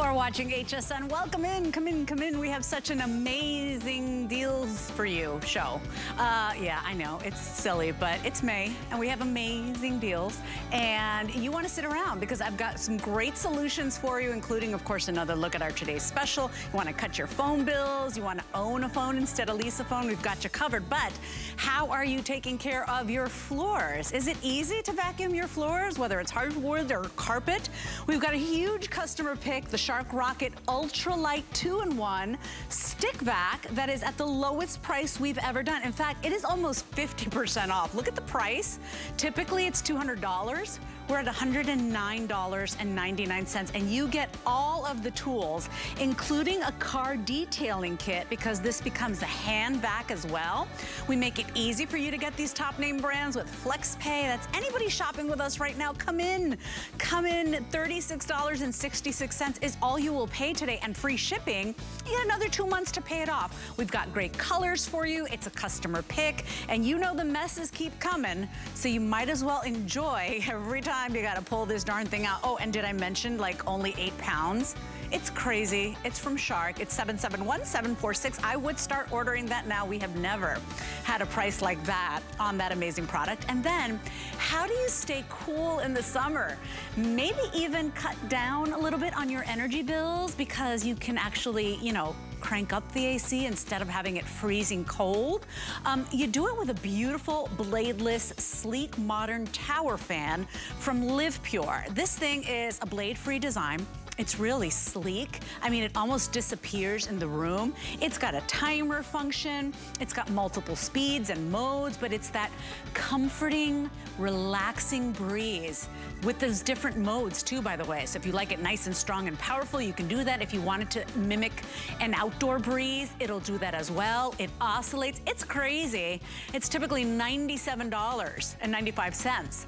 are watching HSN. Welcome in, come in, come in. We have such an amazing deals for you show. Uh, yeah, I know, it's silly, but it's May, and we have amazing deals. And you wanna sit around because I've got some great solutions for you, including, of course, another look at our today's special. You wanna cut your phone bills, you wanna own a phone instead of lease a phone, we've got you covered. But how are you taking care of your floors? Is it easy to vacuum your floors, whether it's hardwood or carpet? We've got a huge customer pick, the Shark Rocket Ultralight 2-in-1 Stick Vac that is at the lowest price we've ever done. In fact, it is almost 50% off. Look at the price. Typically, it's $200. We're at $109.99 and you get all of the tools, including a car detailing kit because this becomes a hand vac as well. We make it easy for you to get these top name brands with FlexPay. That's anybody shopping with us right now. Come in, come in. $36.66 is all you will pay today and free shipping. You get another two months to pay it off. We've got great colors for you. It's a customer pick and you know the messes keep coming. So you might as well enjoy every time time you gotta pull this darn thing out. Oh, and did I mention like only eight pounds? It's crazy. It's from Shark. It's 771746. I would start ordering that now. We have never had a price like that on that amazing product. And then, how do you stay cool in the summer? Maybe even cut down a little bit on your energy bills because you can actually, you know, crank up the AC instead of having it freezing cold. Um, you do it with a beautiful bladeless, sleek, modern tower fan from LivePure. This thing is a blade-free design. It's really sleek. I mean, it almost disappears in the room. It's got a timer function. It's got multiple speeds and modes, but it's that comforting, relaxing breeze with those different modes too, by the way. So if you like it nice and strong and powerful, you can do that. If you wanted to mimic an outdoor breeze, it'll do that as well. It oscillates. It's crazy. It's typically $97.95.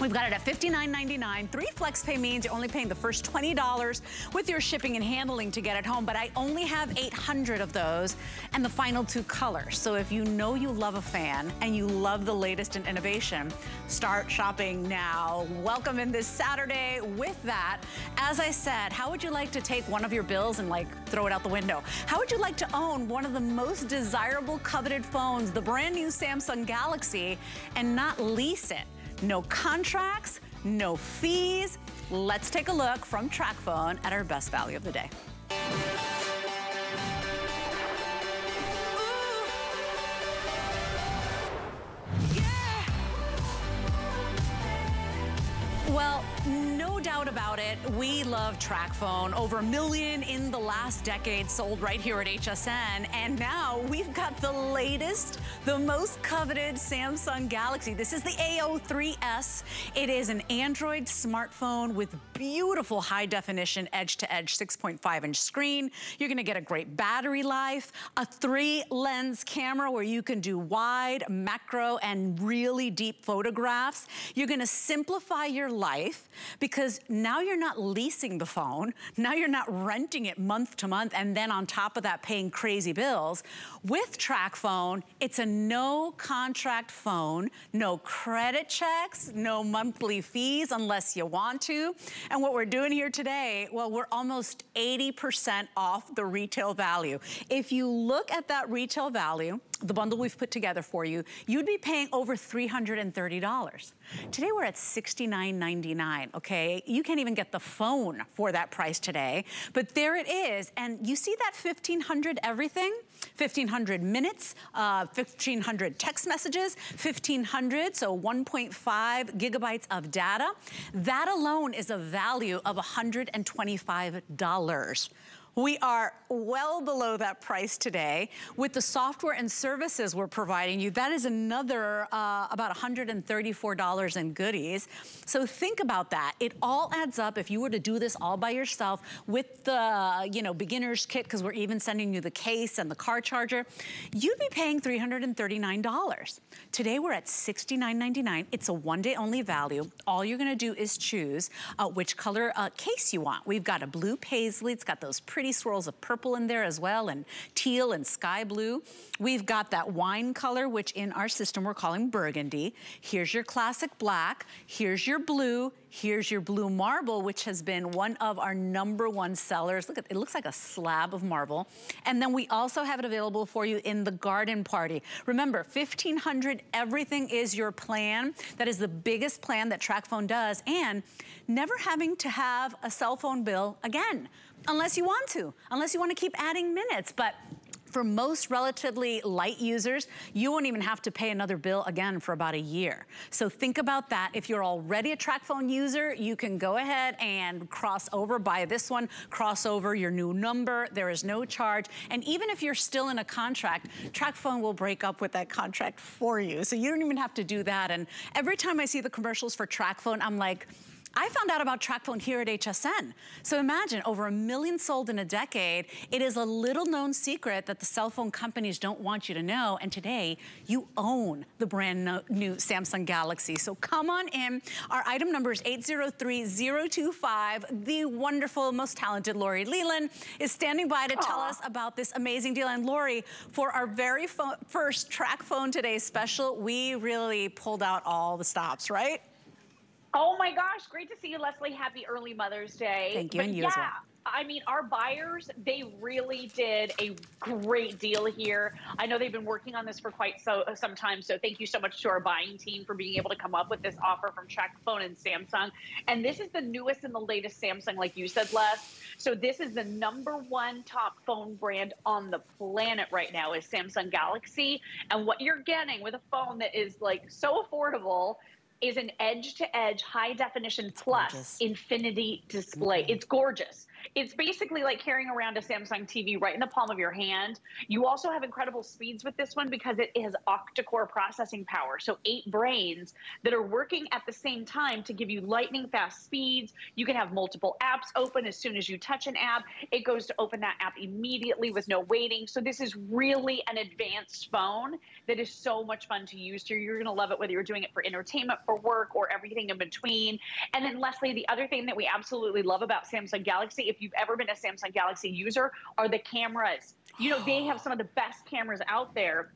We've got it at $59.99. Three flex pay means you're only paying the first $20 with your shipping and handling to get it home, but I only have 800 of those and the final two colors. So if you know you love a fan and you love the latest in innovation, start shopping now. Welcome in this Saturday with that. As I said, how would you like to take one of your bills and like throw it out the window? How would you like to own one of the most desirable coveted phones, the brand new Samsung Galaxy, and not lease it? No contracts, no fees. Let's take a look from TracFone at our best value of the day. Well, no doubt about it, we love TracFone. Over a million in the last decade sold right here at HSN. And now we've got the latest, the most coveted Samsung Galaxy. This is the A03s. It is an Android smartphone with beautiful high definition edge-to-edge 6.5 inch screen. You're gonna get a great battery life, a three lens camera where you can do wide, macro, and really deep photographs. You're gonna simplify your life because now you're not leasing the phone. Now you're not renting it month to month and then on top of that paying crazy bills. With TracFone, it's a no contract phone, no credit checks, no monthly fees unless you want to. And what we're doing here today, well, we're almost 80% off the retail value. If you look at that retail value, the bundle we've put together for you, you'd be paying over $330. Today we're at $69.99, okay? You can't even get the phone for that price today, but there it is. And you see that 1,500 everything? 1,500 minutes, uh, 1,500 text messages, 1,500, so 1.5 gigabytes of data. That alone is a value of $125. We are well below that price today. With the software and services we're providing you, that is another uh, about $134 in goodies. So think about that. It all adds up if you were to do this all by yourself with the, you know, beginner's kit, because we're even sending you the case and the car charger, you'd be paying $339. Today we're at $69.99. It's a one day only value. All you're gonna do is choose uh, which color uh, case you want. We've got a blue paisley. It's got those pretty swirls of purple in there as well and teal and sky blue. We've got that wine color, which in our system we're calling burgundy. Here's your classic black. Here's your blue Here's your blue marble, which has been one of our number one sellers. Look at, it looks like a slab of marble. And then we also have it available for you in the garden party. Remember, 1500 everything is your plan. That is the biggest plan that TracFone does. And never having to have a cell phone bill again, unless you want to, unless you want to keep adding minutes. But for most relatively light users, you won't even have to pay another bill again for about a year. So think about that. If you're already a TracFone user, you can go ahead and cross over, buy this one, cross over your new number. There is no charge. And even if you're still in a contract, TracFone will break up with that contract for you. So you don't even have to do that. And every time I see the commercials for TracFone, I'm like, I found out about TracFone here at HSN. So imagine, over a million sold in a decade. It is a little known secret that the cell phone companies don't want you to know. And today, you own the brand new Samsung Galaxy. So come on in. Our item number is 803025. The wonderful, most talented Lori Leland is standing by to Aww. tell us about this amazing deal. And Lori, for our very first TracFone Today special, we really pulled out all the stops, right? Oh my gosh, great to see you, Lesley. Happy early Mother's Day. Thank you, but and you yeah, as well. I mean, our buyers, they really did a great deal here. I know they've been working on this for quite so some time. So thank you so much to our buying team for being able to come up with this offer from TracFone and Samsung. And this is the newest and the latest Samsung, like you said, Les. So this is the number one top phone brand on the planet right now is Samsung Galaxy. And what you're getting with a phone that is like so affordable is an edge-to-edge high definition plus gorgeous. infinity display. Mm-hmm. It's gorgeous. It's basically like carrying around a Samsung TV right in the palm of your hand. You also have incredible speeds with this one because it has octa-core processing power. So eight brains that are working at the same time to give you lightning fast speeds. You can have multiple apps open as soon as you touch an app. It goes to open that app immediately with no waiting. So this is really an advanced phone that is so much fun to use. So you're gonna love it whether you're doing it for entertainment, for work, or everything in between. And then Lesley, the other thing that we absolutely love about Samsung Galaxy, if you've ever been a Samsung Galaxy user, are the cameras. You know, they have some of the best cameras out there.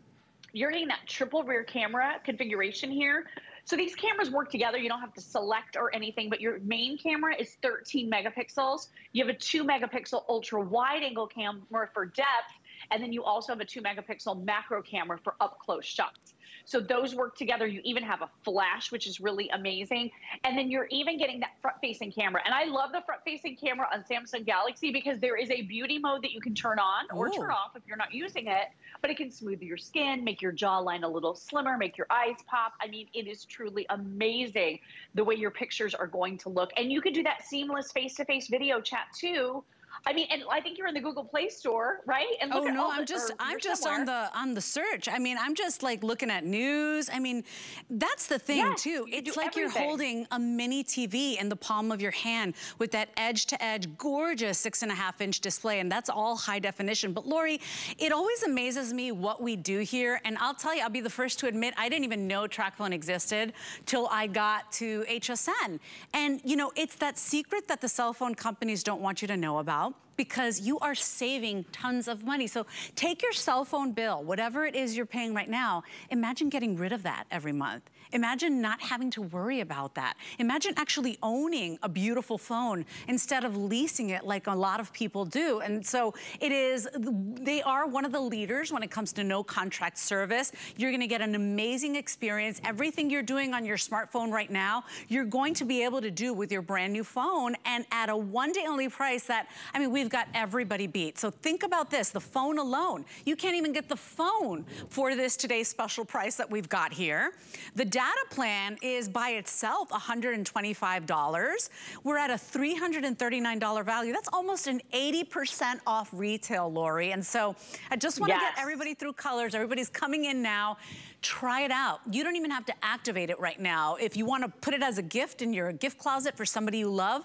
You're getting that triple rear camera configuration here. So these cameras work together. You don't have to select or anything, but your main camera is 13 megapixels. You have a two megapixel ultra wide angle camera for depth. And then you also have a two megapixel macro camera for up close shots. So those work together. You even have a flash, which is really amazing. And then you're even getting that front facing camera. And I love the front facing camera on Samsung Galaxy because there is a beauty mode that you can turn on or Ooh. turn off if you're not using it, but it can smooth your skin, make your jawline a little slimmer, make your eyes pop. I mean, it is truly amazing the way your pictures are going to look. And you can do that seamless face-to-face -face video chat too I mean, and I think you're in the Google Play Store, right? And oh no, I'm the, just I'm just somewhere. on the on the search. I mean, I'm just like looking at news. I mean, that's the thing yes, too. It's like everything. you're holding a mini TV in the palm of your hand with that edge to edge, gorgeous six and a half inch display, and that's all high definition. But Lori, it always amazes me what we do here, and I'll tell you, I'll be the first to admit I didn't even know TracFone existed till I got to HSN. And you know, it's that secret that the cell phone companies don't want you to know about because you are saving tons of money. So take your cell phone bill, whatever it is you're paying right now, imagine getting rid of that every month. Imagine not having to worry about that. Imagine actually owning a beautiful phone instead of leasing it like a lot of people do. And so it is, they are one of the leaders when it comes to no contract service. You're gonna get an amazing experience. Everything you're doing on your smartphone right now, you're going to be able to do with your brand new phone and at a one day only price that, I mean, we've got everybody beat. So think about this, the phone alone. You can't even get the phone for this today's special price that we've got here. The data plan is by itself $125. We're at a $339 value. That's almost an 80% off retail, Lori. And so I just want to yes. get everybody through colors. Everybody's coming in now. Try it out. You don't even have to activate it right now. If you want to put it as a gift in your gift closet for somebody you love,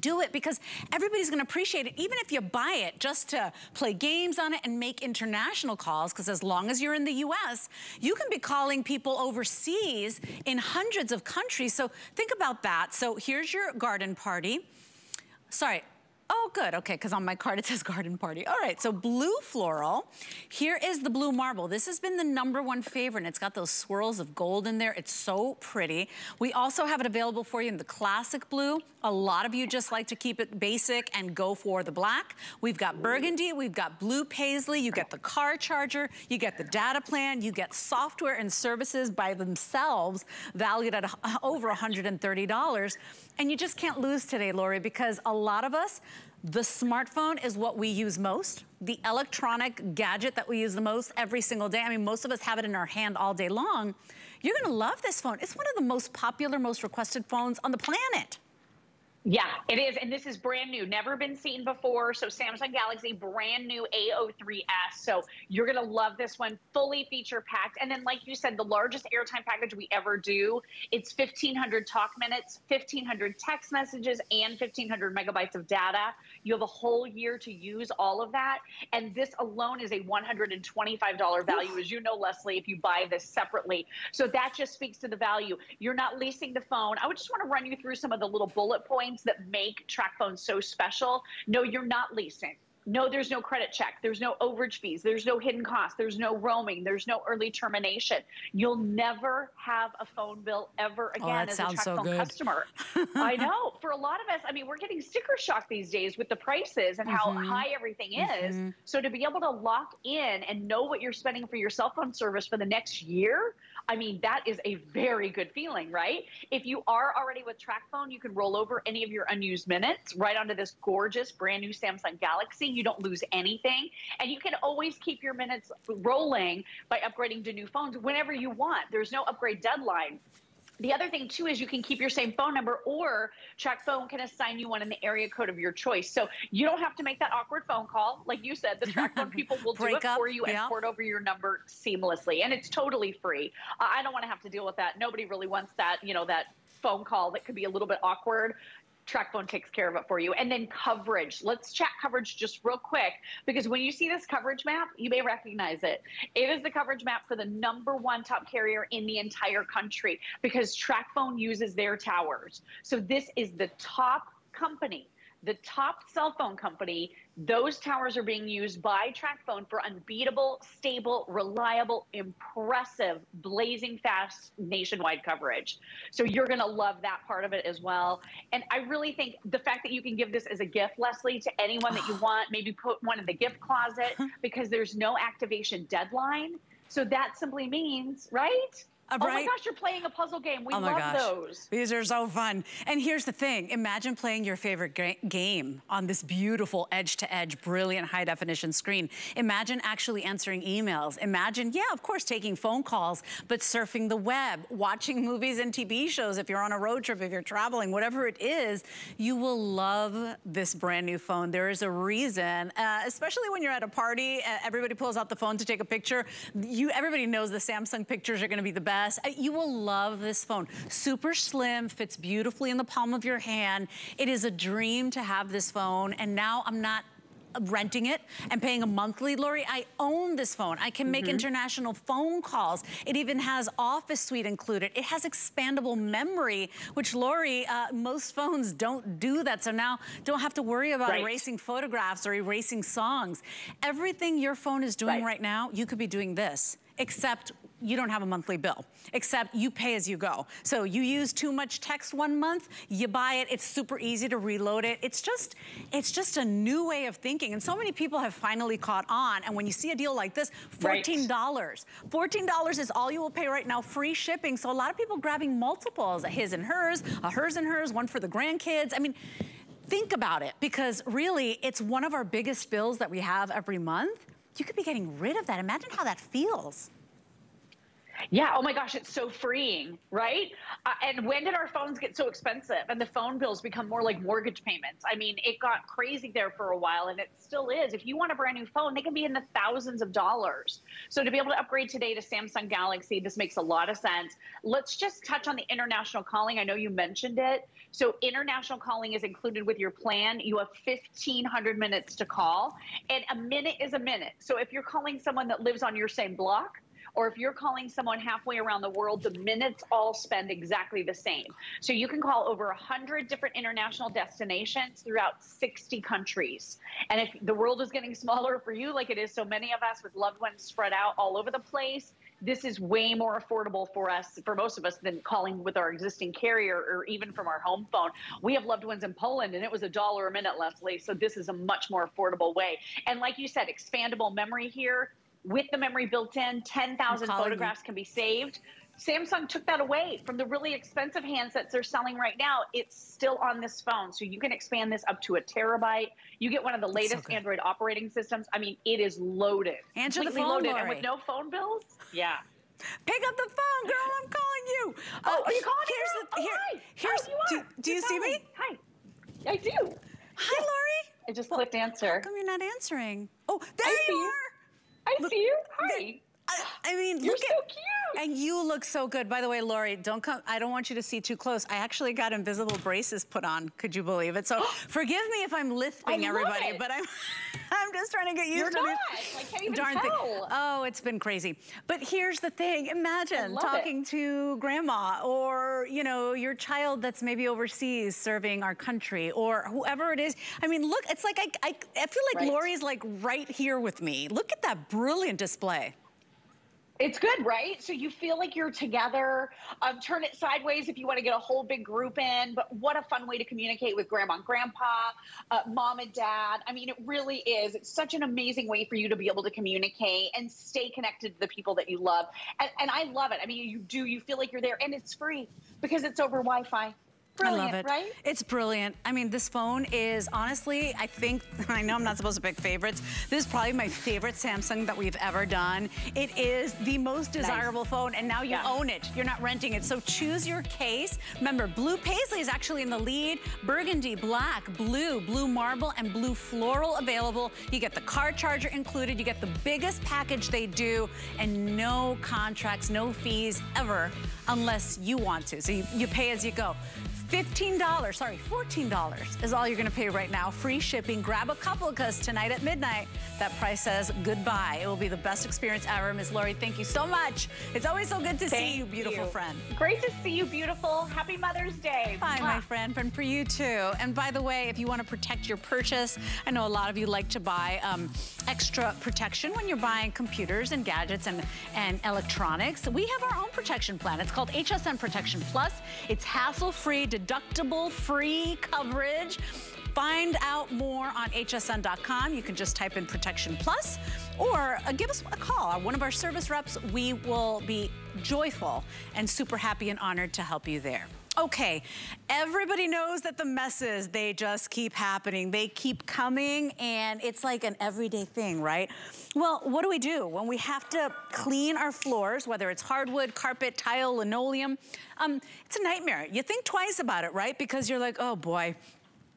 do it because everybody's gonna appreciate it, even if you buy it just to play games on it and make international calls, because as long as you're in the US, you can be calling people overseas in hundreds of countries. So think about that. So here's your garden party. Sorry, Oh, good. Okay, because on my card it says garden party. All right, so blue floral. Here is the blue marble. This has been the number one favorite, and it's got those swirls of gold in there. It's so pretty. We also have it available for you in the classic blue. A lot of you just like to keep it basic and go for the black. We've got burgundy, we've got blue paisley, you get the car charger, you get the data plan, you get software and services by themselves valued at over $130. And you just can't lose today, Lori, because a lot of us, the smartphone is what we use most, the electronic gadget that we use the most every single day. I mean, most of us have it in our hand all day long. You're gonna love this phone. It's one of the most popular, most requested phones on the planet. Yeah, it is. And this is brand new, never been seen before. So Samsung Galaxy brand new A03s. So you're going to love this one, fully feature packed. And then, like you said, the largest airtime package we ever do. It's 1,500 talk minutes, 1,500 text messages, and 1,500 megabytes of data. You have a whole year to use all of that. And this alone is a $125 value, as you know, Lesley, if you buy this separately. So that just speaks to the value. You're not leasing the phone. I would just want to run you through some of the little bullet points things that make TracFone so special. No, you're not leasing. No, there's no credit check. There's no overage fees. There's no hidden costs. There's no roaming. There's no early termination. You'll never have a phone bill ever oh, again oh, as a TracFone so customer. I know. For a lot of us, I mean, we're getting sticker shock these days with the prices and how mm -hmm. high everything is. Mm -hmm. So to be able to lock in and know what you're spending for your cell phone service for the next year, I mean, that is a very good feeling, right? If you are already with TracFone, you can roll over any of your unused minutes right onto this gorgeous brand new Samsung Galaxy. You don't lose anything. And you can always keep your minutes rolling by upgrading to new phones whenever you want. There's no upgrade deadline. The other thing too is you can keep your same phone number or TracFone can assign you one in the area code of your choice. So you don't have to make that awkward phone call. Like you said, the TracFone people will do it up, for you yeah. and port over your number seamlessly. And it's totally free. Uh, I don't want to have to deal with that. Nobody really wants that, you know, that phone call that could be a little bit awkward. TracFone takes care of it for you. And then coverage. Let's chat coverage just real quick because when you see this coverage map, you may recognize it. It is the coverage map for the number one top carrier in the entire country because TracFone uses their towers. So this is the top company the top cell phone company, those towers are being used by TracFone for unbeatable, stable, reliable, impressive, blazing fast nationwide coverage. So you're going to love that part of it as well. And I really think the fact that you can give this as a gift, Lesley, to anyone that you want, maybe put one in the gift closet because there's no activation deadline. So that simply means, right? Oh my gosh, you're playing a puzzle game. We oh love gosh. those. These are so fun. And here's the thing. Imagine playing your favorite game on this beautiful edge-to-edge, -edge, brilliant high-definition screen. Imagine actually answering emails. Imagine, yeah, of course, taking phone calls, but surfing the web, watching movies and TV shows if you're on a road trip, if you're traveling, whatever it is, you will love this brand new phone. There is a reason, uh, especially when you're at a party, uh, everybody pulls out the phone to take a picture. You, Everybody knows the Samsung pictures are gonna be the best best. You will love this phone. Super slim, fits beautifully in the palm of your hand. It is a dream to have this phone. And now I'm not renting it and paying a monthly, Lori, I own this phone. I can make mm -hmm. international phone calls. It even has Office Suite included. It has expandable memory, which Lori, uh, most phones don't do that. So now don't have to worry about right. erasing photographs or erasing songs. Everything your phone is doing right. right now, you could be doing this, except you don't have a monthly bill, except you pay as you go. So you use too much text one month, you buy it, it's super easy to reload it. It's just, it's just a new way of thinking. And so many people have finally caught on. And when you see a deal like this, $14. Right. $14 is all you will pay right now, free shipping. So a lot of people grabbing multiples, a his and hers, a hers and hers, one for the grandkids. I mean, think about it because really it's one of our biggest bills that we have every month. You could be getting rid of that. Imagine how that feels. Yeah. Oh my gosh, it's so freeing, right? Uh, and when did our phones get so expensive and the phone bills become more like mortgage payments? I mean, it got crazy there for a while and it still is. If you want a brand new phone, they can be in the thousands of dollars. So to be able to upgrade today to Samsung Galaxy, this makes a lot of sense. Let's just touch on the international calling. I know you mentioned it. So international calling is included with your plan. You have 1,500 minutes to call and a minute is a minute. So if you're calling someone that lives on your same block, or if you're calling someone halfway around the world, the minutes all spend exactly the same. So you can call over 100 different international destinations throughout 60 countries. And if the world is getting smaller for you, like it is so many of us with loved ones spread out all over the place, this is way more affordable for us, for most of us, than calling with our existing carrier or even from our home phone. We have loved ones in Poland, and it was a dollar a minute, Lesley. So this is a much more affordable way. And like you said, expandable memory here with the memory built in, 10,000 photographs can be saved. Samsung took that away from the really expensive handsets they're selling right now. It's still on this phone. So you can expand this up to a terabyte. You get one of the latest so Android operating systems. I mean, it is loaded. Answer the phone, loaded. Lori. And with no phone bills, yeah. Pick up the phone, girl. I'm calling you. Oh, uh, are you calling here's me? The, here, oh, here's. Oh, you do, do you see me? Hi. I do. Hi, Lori. I just clicked answer. How come you're not answering? Oh, there I you are. I Look, see you. Hi. I, I mean, You're look so at, cute. And you look so good. By the way, Lori, don't come. I don't want you to see too close. I actually got invisible braces put on. Could you believe it? So forgive me if I'm lisping, everybody, it. but I'm I'm just trying to get used You're to not. this. I can't even darn tell. thing. Oh, it's been crazy. But here's the thing. Imagine talking it. to grandma or, you know, your child that's maybe overseas serving our country or whoever it is. I mean, look, it's like I, I, I feel like right. Lori's like right here with me. Look at that brilliant display. It's good, right? So you feel like you're together. Um, turn it sideways if you want to get a whole big group in. But what a fun way to communicate with grandma and grandpa, uh, mom and dad. I mean, it really is. It's such an amazing way for you to be able to communicate and stay connected to the people that you love. And, and I love it. I mean, you do. You feel like you're there, and it's free because it's over Wi-Fi. Brilliant, I love it. right? It's brilliant. I mean, this phone is honestly, I think, I know I'm not supposed to pick favorites. This is probably my favorite Samsung that we've ever done. It is the most desirable nice. phone, and now you yeah. own it. You're not renting it. So choose your case. Remember, blue paisley is actually in the lead. Burgundy, black, blue, blue marble, and blue floral available. You get the car charger included. You get the biggest package they do, and no contracts, no fees ever, unless you want to. So you, you pay as you go. $15, sorry, $14 is all you're gonna pay right now. Free shipping. Grab a couple because tonight at midnight, that price says goodbye. It will be the best experience ever. Ms. Lori, thank you so much. It's always so good to thank see you, beautiful you. friend. Great to see you, beautiful. Happy Mother's Day. Bye, my friend, and for you too. And by the way, if you wanna protect your purchase, I know a lot of you like to buy um, extra protection when you're buying computers and gadgets and, and electronics. We have our own protection plan. It's called HSN Protection Plus. It's hassle-free deductible free coverage. Find out more on hsn.com. You can just type in Protection Plus or uh, give us a call. One of our service reps, we will be joyful and super happy and honored to help you there. Okay, everybody knows that the messes, they just keep happening. They keep coming and it's like an everyday thing, right? Well, what do we do when we have to clean our floors, whether it's hardwood, carpet, tile, linoleum? Um, it's a nightmare. You think twice about it, right? Because you're like, oh boy,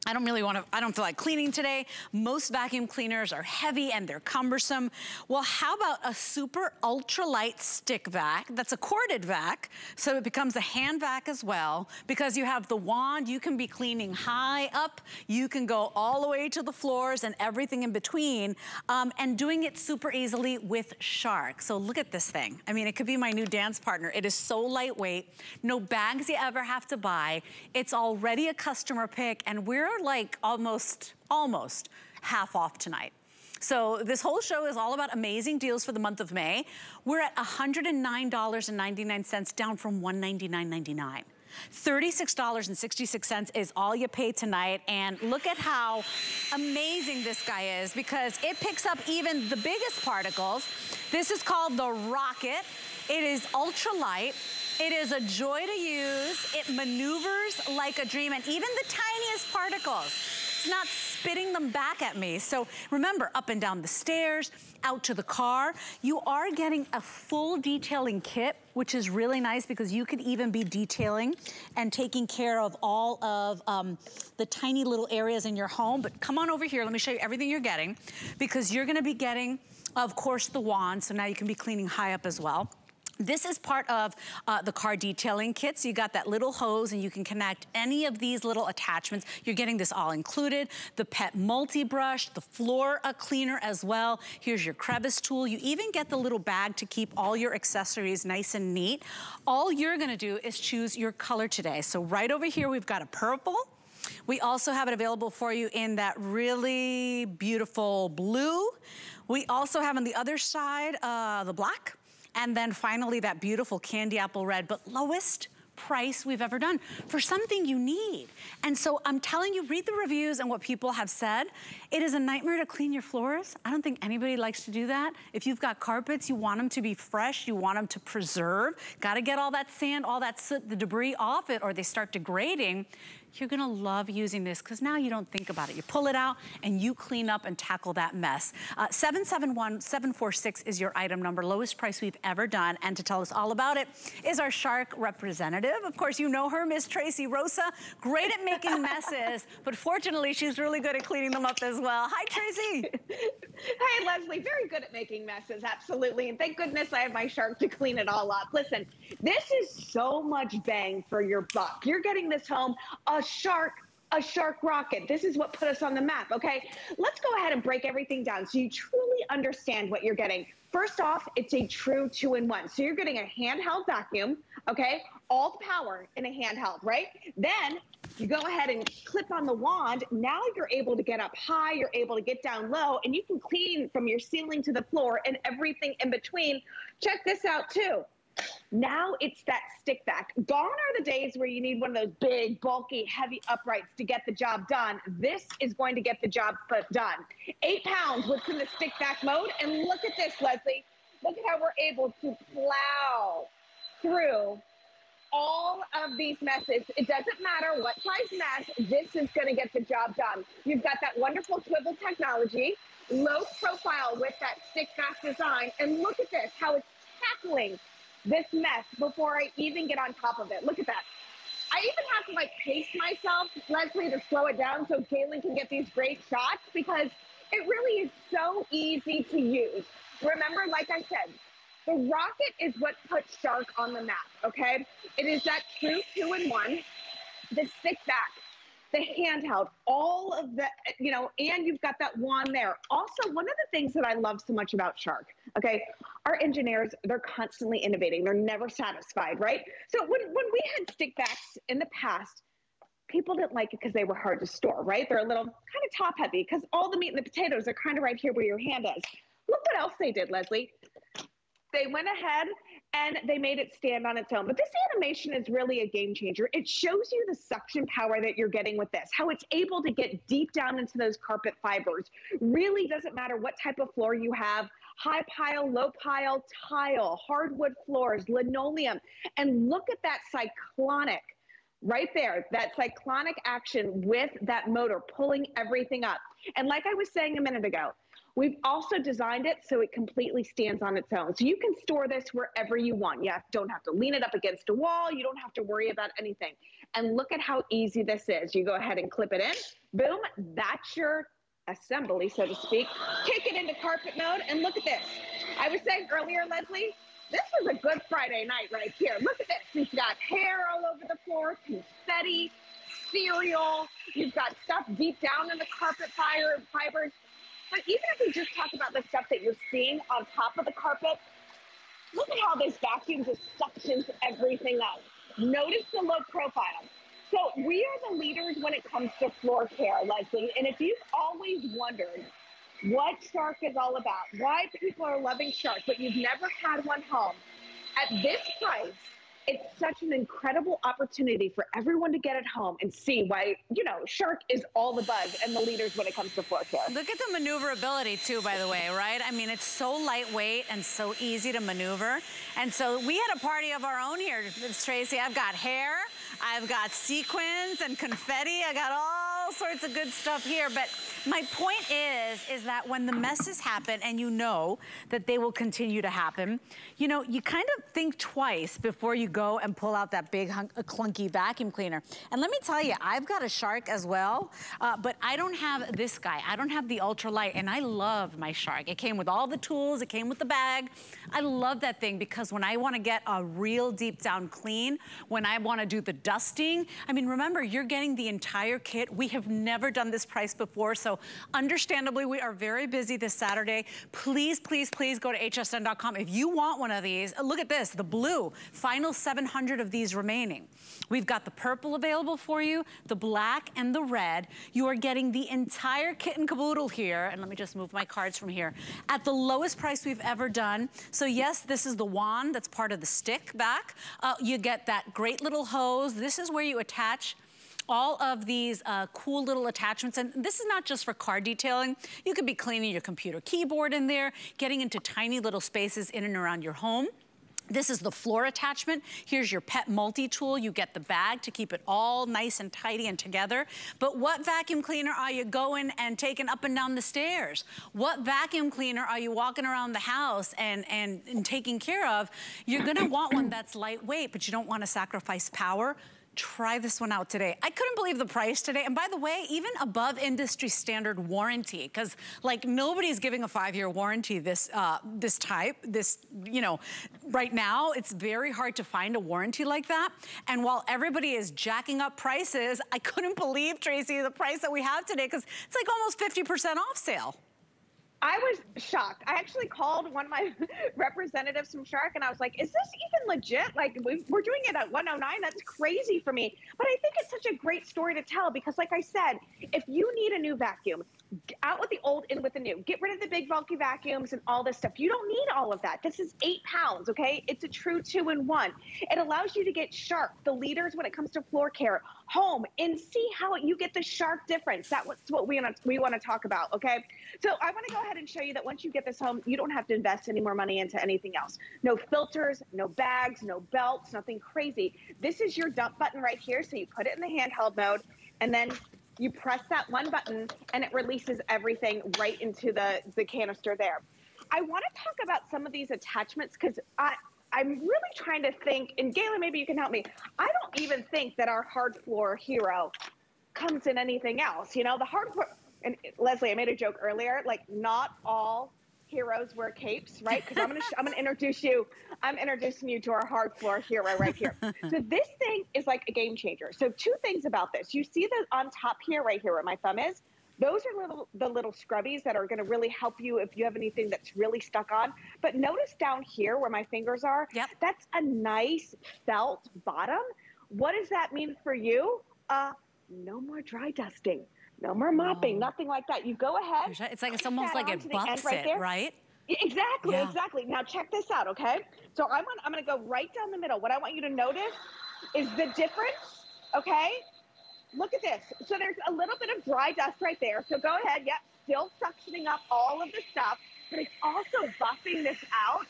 I don't really want to, I don't feel like cleaning today. Most vacuum cleaners are heavy and they're cumbersome. Well, how about a super ultralight stick vac that's a corded vac, so it becomes a hand vac as well. Because you have the wand, you can be cleaning high up, you can go all the way to the floors and everything in between, um, and doing it super easily with Shark. So look at this thing. I mean, it could be my new dance partner. It is so lightweight, no bags you ever have to buy. It's already a customer pick, and we're we're like almost, almost half off tonight. So this whole show is all about amazing deals for the month of May. We're at $109.99 down from $199.99. $36.66 is all you pay tonight. And look at how amazing this guy is because it picks up even the biggest particles. This is called the Rocket. It is ultra light. It is a joy to use. It maneuvers like a dream and even the tiniest particles. It's not spitting them back at me. So remember, up and down the stairs, out to the car, you are getting a full detailing kit, which is really nice because you could even be detailing and taking care of all of um, the tiny little areas in your home. But come on over here, let me show you everything you're getting because you're gonna be getting, of course, the wand, so now you can be cleaning high up as well. This is part of uh, the car detailing kit. So you got that little hose and you can connect any of these little attachments. You're getting this all included. The pet multi-brush, the floor cleaner as well. Here's your crevice tool. You even get the little bag to keep all your accessories nice and neat. All you're gonna do is choose your color today. So right over here, we've got a purple, we also have it available for you in that really beautiful blue. We also have on the other side, uh, the black. And then finally that beautiful candy apple red, but lowest price we've ever done for something you need. And so I'm telling you, read the reviews and what people have said. It is a nightmare to clean your floors. I don't think anybody likes to do that. If you've got carpets, you want them to be fresh, you want them to preserve. Gotta get all that sand, all that soot, the debris off it or they start degrading you're gonna love using this because now you don't think about it. You pull it out and you clean up and tackle that mess. Uh, 771746 is your item number, lowest price we've ever done. And to tell us all about it is our Shark representative. Of course, you know her, Miss Tracy Rosa, great at making messes, but fortunately, she's really good at cleaning them up as well. Hi, Tracy. Hi, Lesley, very good at making messes, absolutely. And thank goodness I have my Shark to clean it all up. Listen, this is so much bang for your buck. You're getting this home a shark a shark rocket. This is what put us on the map, okay? Let's go ahead and break everything down so you truly understand what you're getting. First off, it's a true two-in-one. So you're getting a handheld vacuum, okay? All the power in a handheld, right? Then you go ahead and clip on the wand. Now you're able to get up high, you're able to get down low, and you can clean from your ceiling to the floor and everything in between. Check this out too. Now it's that stick vac. Gone are the days where you need one of those big, bulky, heavy uprights to get the job done. This is going to get the job done. Eight pounds within the stick vac mode. And look at this, Lesley. Look at how we're able to plow through all of these messes. It doesn't matter what size mess, this is going to get the job done. You've got that wonderful swivel technology, low profile with that stick vac design. And look at this, how it's tackling this mess before I even get on top of it. Look at that. I even have to like pace myself, Lesley, to slow it down so Galen can get these great shots because it really is so easy to use. Remember, like I said, the rocket is what puts Shark on the map, okay? It is that true two in one. The stick vac, the handheld, all of the, you know, and you've got that wand there. Also, one of the things that I love so much about Shark, okay, our engineers, they're constantly innovating. They're never satisfied, right? So when, when we had stick vacs in the past, people didn't like it because they were hard to store, right? They're a little kind of top heavy because all the meat and the potatoes are kind of right here where your hand is. Look what else they did, Lesley. They went ahead and they made it stand on its own. But this animation is really a game changer. It shows you the suction power that you're getting with this, how it's able to get deep down into those carpet fibers. Really doesn't matter what type of floor you have, high pile, low pile, tile, hardwood floors, linoleum. And look at that cyclonic right there, that cyclonic action with that motor pulling everything up. And like I was saying a minute ago, We've also designed it so it completely stands on its own. So you can store this wherever you want. You don't have to lean it up against a wall. You don't have to worry about anything. And look at how easy this is. You go ahead and clip it in. Boom, that's your assembly, so to speak. Kick it into carpet mode and look at this. I was saying earlier, Lesley, this is a good Friday night right here. Look at this. You've got hair all over the floor, confetti, cereal. You've got stuff deep down in the carpet fire, fibers. But even if we just talk about the stuff that you're seeing on top of the carpet, look at how this vacuum just suctions everything up. Notice the low profile. So we are the leaders when it comes to floor care, Lesley. And if you've always wondered what Shark is all about, why people are loving Shark, but you've never had one home, at this price, it's such an incredible opportunity for everyone to get at home and see why, you know, Shark is all the buzz and the leaders when it comes to floor care. Look at the maneuverability too, by the way, right? I mean, it's so lightweight and so easy to maneuver. And so we had a party of our own here, Tracy. I've got hair, I've got sequins and confetti. I got all sorts of good stuff here. But my point is, is that when the messes happen and you know that they will continue to happen, you know, you kind of think twice before you go and pull out that big clunky vacuum cleaner. And let me tell you, I've got a Shark as well, uh, but I don't have this guy. I don't have the ultralight, and I love my Shark. It came with all the tools. It came with the bag. I love that thing because when I wanna get a real deep down clean, when I wanna do the dusting, I mean, remember, you're getting the entire kit. We have never done this price before, so understandably, we are very busy this Saturday. Please, please, please go to hsn.com. If you want one of these, look at this, the blue, final 700 of these remaining. We've got the purple available for you, the black and the red. You are getting the entire kit and caboodle here, and let me just move my cards from here, at the lowest price we've ever done. So yes, this is the wand that's part of the stick vac. Uh, you get that great little hose. This is where you attach all of these uh, cool little attachments. And this is not just for car detailing. You could be cleaning your computer keyboard in there, getting into tiny little spaces in and around your home. This is the floor attachment. Here's your pet multi-tool. You get the bag to keep it all nice and tidy and together. But what vacuum cleaner are you going and taking up and down the stairs? What vacuum cleaner are you walking around the house and, and, and taking care of? You're gonna want one that's lightweight, but you don't wanna sacrifice power try this one out today. I couldn't believe the price today. And by the way, even above industry standard warranty, because like nobody's giving a five-year warranty this uh, this type, this, you know, right now, it's very hard to find a warranty like that. And while everybody is jacking up prices, I couldn't believe, Tracy, the price that we have today, because it's like almost 50% off sale. I was shocked. I actually called one of my representatives from Shark and I was like, is this even legit? Like, we're doing it at 109. That's crazy for me. But I think it's such a great story to tell because, like I said, if you need a new vacuum, out with the old, in with the new. Get rid of the big bulky vacuums and all this stuff. You don't need all of that. This is eight pounds, okay? It's a true two in one. It allows you to get Shark, the leaders when it comes to floor care, home, and see how you get the Shark difference. That's what we want to we want to talk about, okay? So I want to go ahead and show you that once you get this home, you don't have to invest any more money into anything else. No filters, no bags, no belts, nothing crazy. This is your dump button right here. So you put it in the handheld mode, and then you press that one button and it releases everything right into the, the canister there. I want to talk about some of these attachments because I, I'm really trying to think, and Galen, maybe you can help me. I don't even think that our hard floor hero comes in anything else. You know, the hard floor, and Lesley, I made a joke earlier, like not all heroes wear capes, right? Because I'm gonna I'm gonna introduce you. I'm introducing you to our hard floor hero right here. so this thing is like a game changer. So two things about this. You see the on top here, right here, where my thumb is. Those are little the little scrubbies that are going to really help you if you have anything that's really stuck on. But notice down here where my fingers are. Yep. That's a nice felt bottom. What does that mean for you? Uh, no more dry dusting. No more mopping, oh. nothing like that. You go ahead. It's like it's almost like it buffs right it, right? Exactly, yeah. exactly. Now check this out, okay? So I'm gonna, I'm gonna go right down the middle. What I want you to notice is the difference, okay? Look at this. So there's a little bit of dry dust right there. So go ahead, yep, still suctioning up all of the stuff, but it's also buffing this out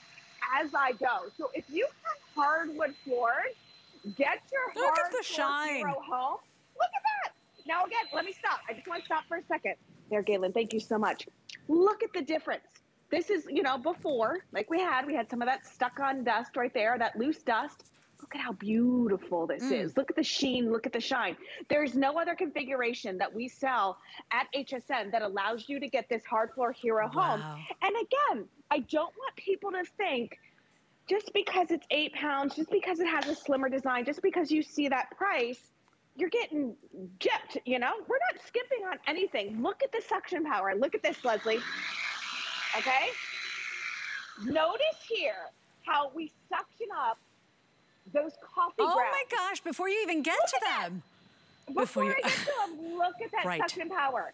as I go. So if you have hardwood floors, get your Look hard at the shine. home. Look at that. Now again, let me stop. I just want to stop for a second. There, Galen, thank you so much. Look at the difference. This is, you know, before, like we had, we had some of that stuck on dust right there, that loose dust. Look at how beautiful this mm. is. Look at the sheen, look at the shine. There's no other configuration that we sell at HSN that allows you to get this hard floor hero wow. home. And again, I don't want people to think just because it's eight pounds, just because it has a slimmer design, just because you see that price, you're getting gypped, you know? We're not skipping on anything. Look at the suction power. Look at this, Lesley. Okay? Notice here how we suction up those coffee Oh grounds. my gosh, before you even get look to them. Before, before you... I get to them, look at that right. suction power.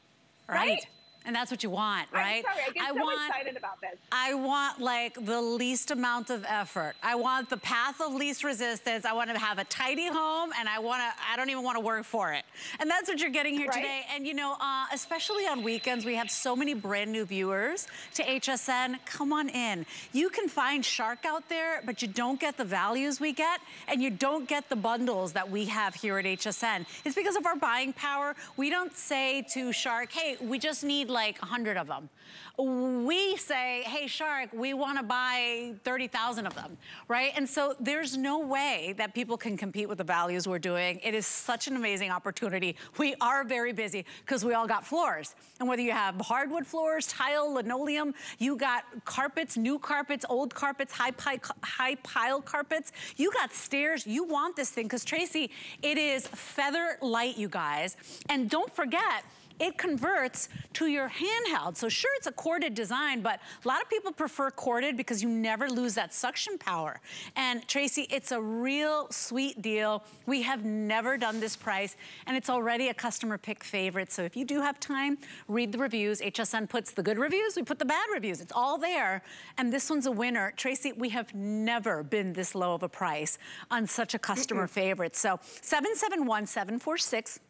Right. right? And that's what you want, right? I'm sorry, I get I so want, excited about this. I want like the least amount of effort. I want the path of least resistance. I want to have a tidy home and I want to, I don't even want to work for it. And that's what you're getting here right? today. And you know, uh, especially on weekends, we have so many brand new viewers to HSN. Come on in. You can find Shark out there, but you don't get the values we get and you don't get the bundles that we have here at HSN. It's because of our buying power. We don't say to Shark, hey, we just need like 100 of them. We say, hey, Shark, we want to buy 30,000 of them, right? And so there's no way that people can compete with the values we're doing. It is such an amazing opportunity. We are very busy because we all got floors. And whether you have hardwood floors, tile, linoleum, you got carpets, new carpets, old carpets, high, pi high pile carpets, you got stairs, you want this thing because Tracy, it is feather light, you guys. And don't forget, it converts to your handheld. So sure, it's a corded design, but a lot of people prefer corded because you never lose that suction power. And Tracy, it's a real sweet deal. We have never done this price, and it's already a customer pick favorite. So if you do have time, read the reviews. HSN puts the good reviews, we put the bad reviews. It's all there. And this one's a winner. Tracy, we have never been this low of a price on such a customer favorite. So 771746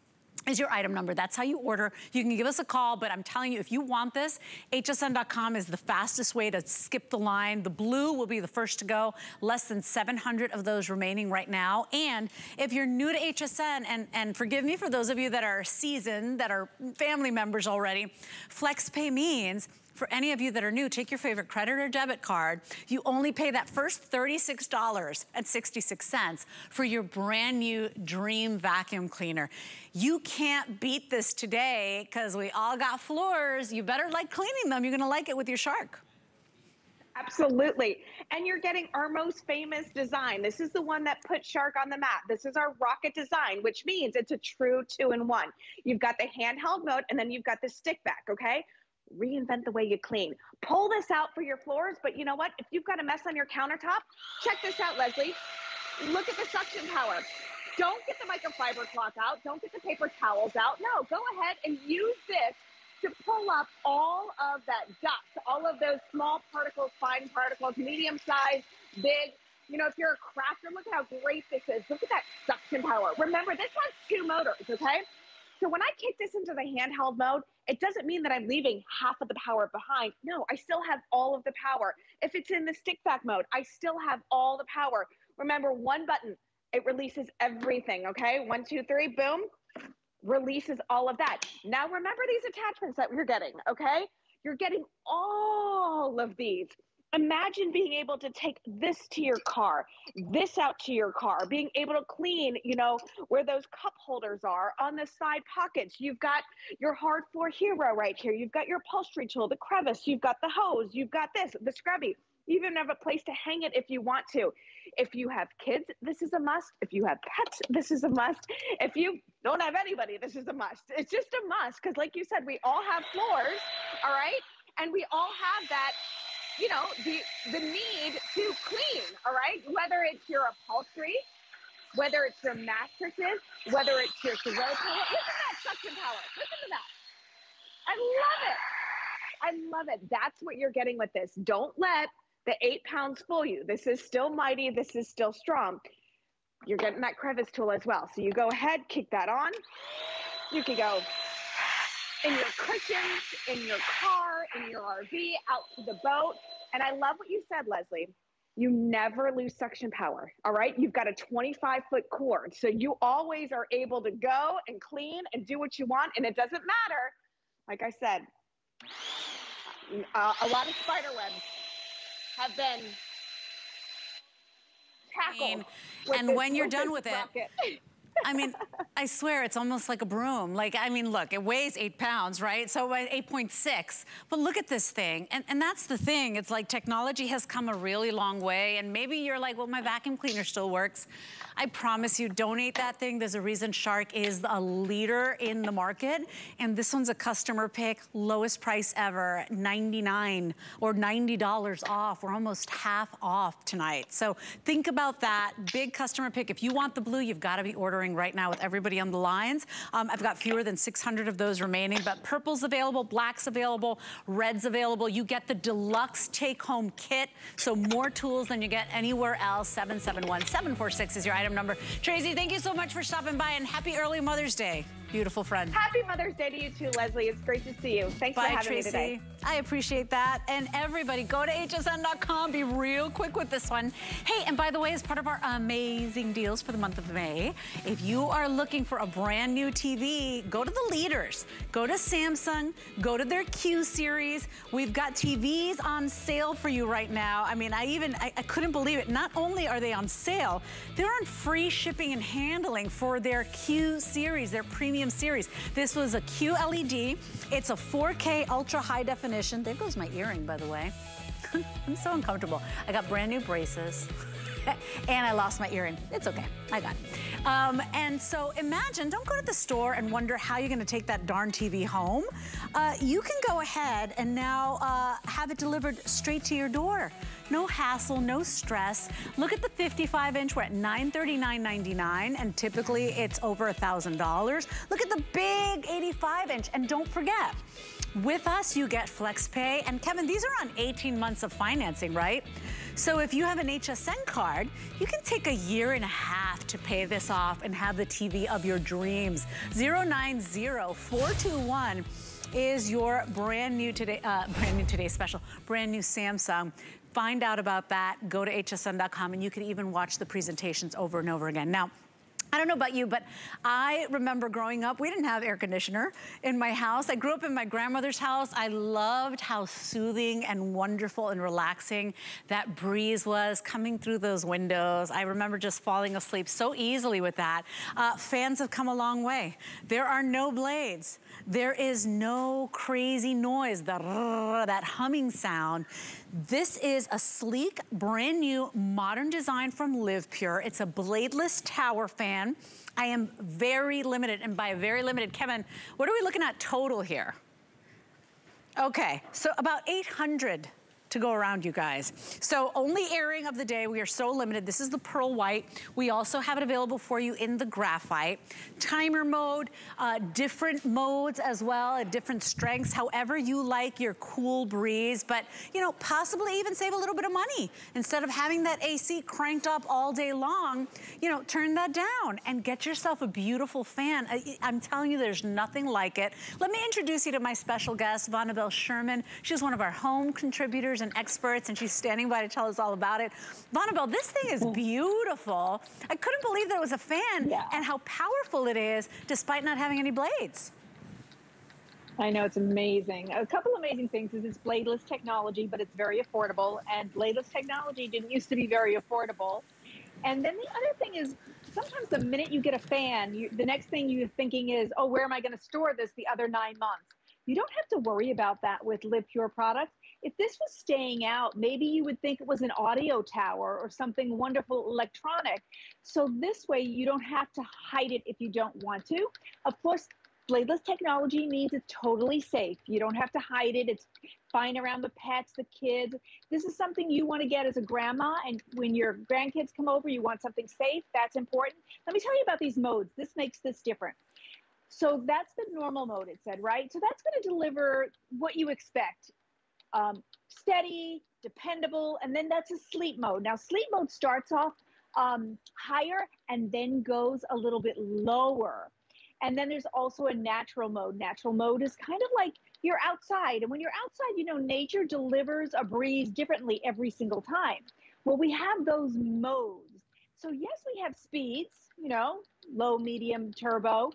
is your item number. That's how you order. You can give us a call, but I'm telling you, if you want this, hsn.com is the fastest way to skip the line. The blue will be the first to go. Less than 700 of those remaining right now. And if you're new to HSN, and, and forgive me for those of you that are seasoned, that are family members already, FlexPay means for any of you that are new, take your favorite credit or debit card. You only pay that first $36.66 for your brand new Dream vacuum cleaner. You can't beat this today because we all got floors. You better like cleaning them. You're gonna like it with your Shark. Absolutely. And you're getting our most famous design. This is the one that put Shark on the map. This is our rocket design, which means it's a true two in one. You've got the handheld mode and then you've got the stick vac, okay? Reinvent the way you clean. Pull this out for your floors, but you know what? If you've got a mess on your countertop, check this out, Lesley. Look at the suction power. Don't get the microfiber cloth out. Don't get the paper towels out. No, go ahead and use this to pull up all of that dust, all of those small particles, fine particles, medium size, big. You know, if you're a crafter, look at how great this is. Look at that suction power. Remember, this has two motors, okay? So when I kick this into the handheld mode, it doesn't mean that I'm leaving half of the power behind. No, I still have all of the power. If it's in the stick vac mode, I still have all the power. Remember, one button, it releases everything, okay? One, two, three, boom, releases all of that. Now remember these attachments that you're getting, okay? You're getting all of these. Imagine being able to take this to your car, this out to your car, being able to clean, you know, where those cup holders are on the side pockets. You've got your hard floor hero right here. You've got your upholstery tool, the crevice. You've got the hose. You've got this, the scrubby. You even have a place to hang it if you want to. If you have kids, this is a must. If you have pets, this is a must. If you don't have anybody, this is a must. It's just a must because, like you said, we all have floors, all right? And we all have that you know, the the need to clean, all right? Whether it's your upholstery, whether it's your mattresses, whether it's your pillow. Listen to that suction power. Listen to that. I love it. I love it. That's what you're getting with this. Don't let the eight pounds fool you. This is still mighty. This is still strong. You're getting that crevice tool as well. So you go ahead, kick that on. You can go in your cushions, in your car, in your RV, out to the boat. And I love what you said, Lesley. You never lose suction power. All right. You've got a 25 foot cord. So you always are able to go and clean and do what you want. And it doesn't matter. Like I said, uh, a lot of spider webs have been tackled. And when you're done with it, I mean, I swear it's almost like a broom. Like, I mean, look, it weighs eight pounds, right? So uh, 8.6, but look at this thing. And, and that's the thing. It's like technology has come a really long way. And maybe you're like, well, my vacuum cleaner still works. I promise you, donate that thing. There's a reason Shark is a leader in the market. And this one's a customer pick, lowest price ever, 99 or $90 off. We're almost half off tonight. So think about that. Big customer pick. If you want the blue, you've got to be ordering right now with everybody on the lines. Um, I've got fewer than 600 of those remaining, but purple's available, black's available, red's available. You get the deluxe take-home kit, so more tools than you get anywhere else. 771746 is your item number. Tracy, thank you so much for stopping by and happy early Mother's Day. Beautiful friend. Happy Mother's Day to you too, Lesley. It's great to see you. Thanks Bye, for having Tracy. me today. I appreciate that. And everybody, go to hsn.com. Be real quick with this one. Hey, and by the way, as part of our amazing deals for the month of May, if you are looking for a brand new TV, go to the leaders. Go to Samsung. Go to their Q series. We've got TVs on sale for you right now. I mean, I even, I, I couldn't believe it. Not only are they on sale, they're on free shipping and handling for their Q series, their premium series. This was a QLED. It's a 4K ultra high definition. There goes my earring, by the way. I'm so uncomfortable. I got brand new braces. and I lost my earring. It's okay, I got it. Um, and so imagine, don't go to the store and wonder how you're gonna take that darn TV home. Uh, you can go ahead and now uh, have it delivered straight to your door. No hassle, no stress. Look at the 55 inch, we're at $939.99 and typically it's over $1,000. Look at the big 85 inch and don't forget, with us, you get FlexPay. And Kevin, these are on 18 months of financing, right? So if you have an HSN card, you can take a year and a half to pay this off and have the TV of your dreams. 090-421 is your brand new today, uh, brand new today special, brand new Samsung. Find out about that, go to hsn.com and you can even watch the presentations over and over again. Now, I don't know about you, but I remember growing up, we didn't have air conditioner in my house. I grew up in my grandmother's house. I loved how soothing and wonderful and relaxing that breeze was coming through those windows. I remember just falling asleep so easily with that. Uh, fans have come a long way. There are no blades. There is no crazy noise, the that humming sound. This is a sleek, brand new, modern design from LivePure. It's a bladeless tower fan. I am very limited, and by very limited, Kevin, what are we looking at total here? Okay, so about 800 to go around, you guys. So only airing of the day. We are so limited. This is the pearl white. We also have it available for you in the graphite. Timer mode, uh, different modes as well, at different strengths, however you like your cool breeze. But, you know, possibly even save a little bit of money. Instead of having that AC cranked up all day long, you know, turn that down and get yourself a beautiful fan. I, I'm telling you, there's nothing like it. Let me introduce you to my special guest, Vonabelle Sherman. She's one of our home contributors and experts, and she's standing by to tell us all about it. Vonabelle, this thing is mm. beautiful. I couldn't believe that it was a fan Yeah. and how powerful it is, despite not having any blades. I know it's amazing. A couple amazing things is it's bladeless technology, but it's very affordable. And bladeless technology didn't used to be very affordable. And then the other thing is sometimes the minute you get a fan, you, the next thing you're thinking is, oh, where am I going to store this the other nine months? You don't have to worry about that with LivePure products. If this was staying out, maybe you would think it was an audio tower or something wonderful electronic. So this way you don't have to hide it if you don't want to. Of course, bladeless technology means it's totally safe. You don't have to hide it. It's fine around the pets, the kids. This is something you want to get as a grandma. And when your grandkids come over, you want something safe. That's important. Let me tell you about these modes. This makes this different. So that's the normal mode, it said, right? So that's going to deliver what you expect um, steady, dependable, and then that's a sleep mode. Now, sleep mode starts off um, higher and then goes a little bit lower. And then there's also a natural mode. Natural mode is kind of like you're outside. And when you're outside, you know, nature delivers a breeze differently every single time. Well, we have those modes. So, yes, we have speeds, you know, low, medium, turbo,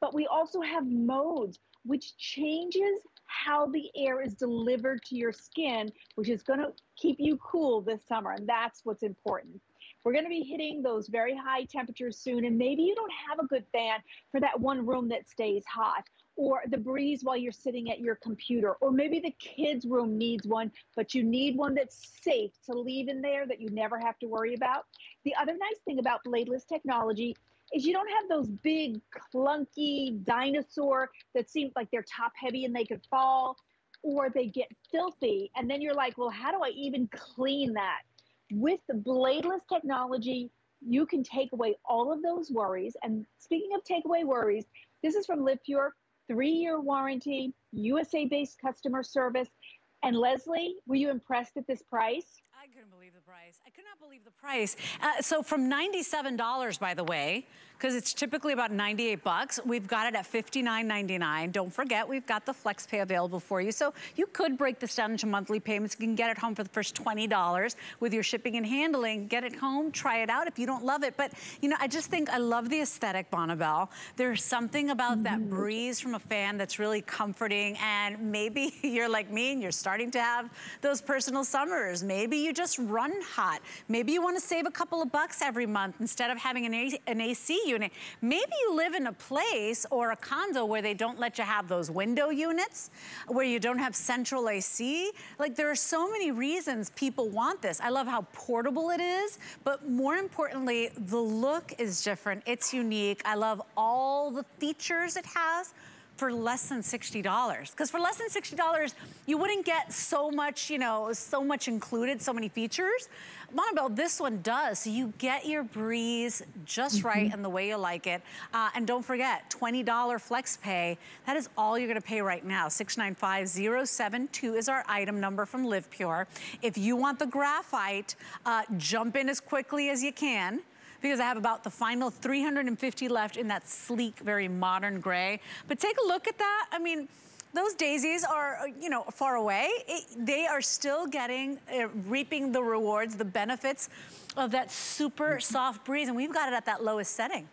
but we also have modes, which changes how the air is delivered to your skin, which is going to keep you cool this summer. And that's what's important. We're going to be hitting those very high temperatures soon. And maybe you don't have a good fan for that one room that stays hot, or the breeze while you're sitting at your computer, or maybe the kids' room needs one, but you need one that's safe to leave in there that you never have to worry about. The other nice thing about bladeless technology is you don't have those big clunky dinosaur that seem like they're top heavy and they could fall or they get filthy and then you're like well how do i even clean that? With the bladeless technology you can take away all of those worries and speaking of take away worries this is from LivePure three year warranty usa based customer service and lesley were you impressed at this price I couldn't believe the price. I could not believe the price. Uh, so from $97, by the way, because it's typically about 98 bucks, we've got it at $59.99. Don't forget, we've got the flex pay available for you. So you could break this down into monthly payments. You can get it home for the first $20 with your shipping and handling. Get it home, try it out if you don't love it. But, you know, I just think I love the aesthetic, Bonnabelle. There's something about mm -hmm. that mm-hmm. breeze from a fan that's really comforting. And maybe you're like me and you're starting to have those personal summers. Maybe you just run hot. Maybe you want to save a couple of bucks every month instead of having an, a an AC unit. Maybe you live in a place or a condo where they don't let you have those window units, where you don't have central AC. Like there are so many reasons people want this. I love how portable it is, but more importantly, the look is different. It's unique. I love all the features it has for less than $60. Because for less than $60, you wouldn't get so much, you know, so much included, so many features. Bonnabelle, this one does. So you get your breeze just mm -hmm. right and the way you like it. Uh, and don't forget, $20 flex pay. That is all you're gonna pay right now. 695072 is our item number from LivePure. If you want the graphite, uh, jump in as quickly as you can because I have about the final 350 left in that sleek, very modern gray. But take a look at that. I mean, those daisies are, you know, far away. It, they are still getting, uh, reaping the rewards, the benefits of that super soft breeze. And we've got it at that lowest setting.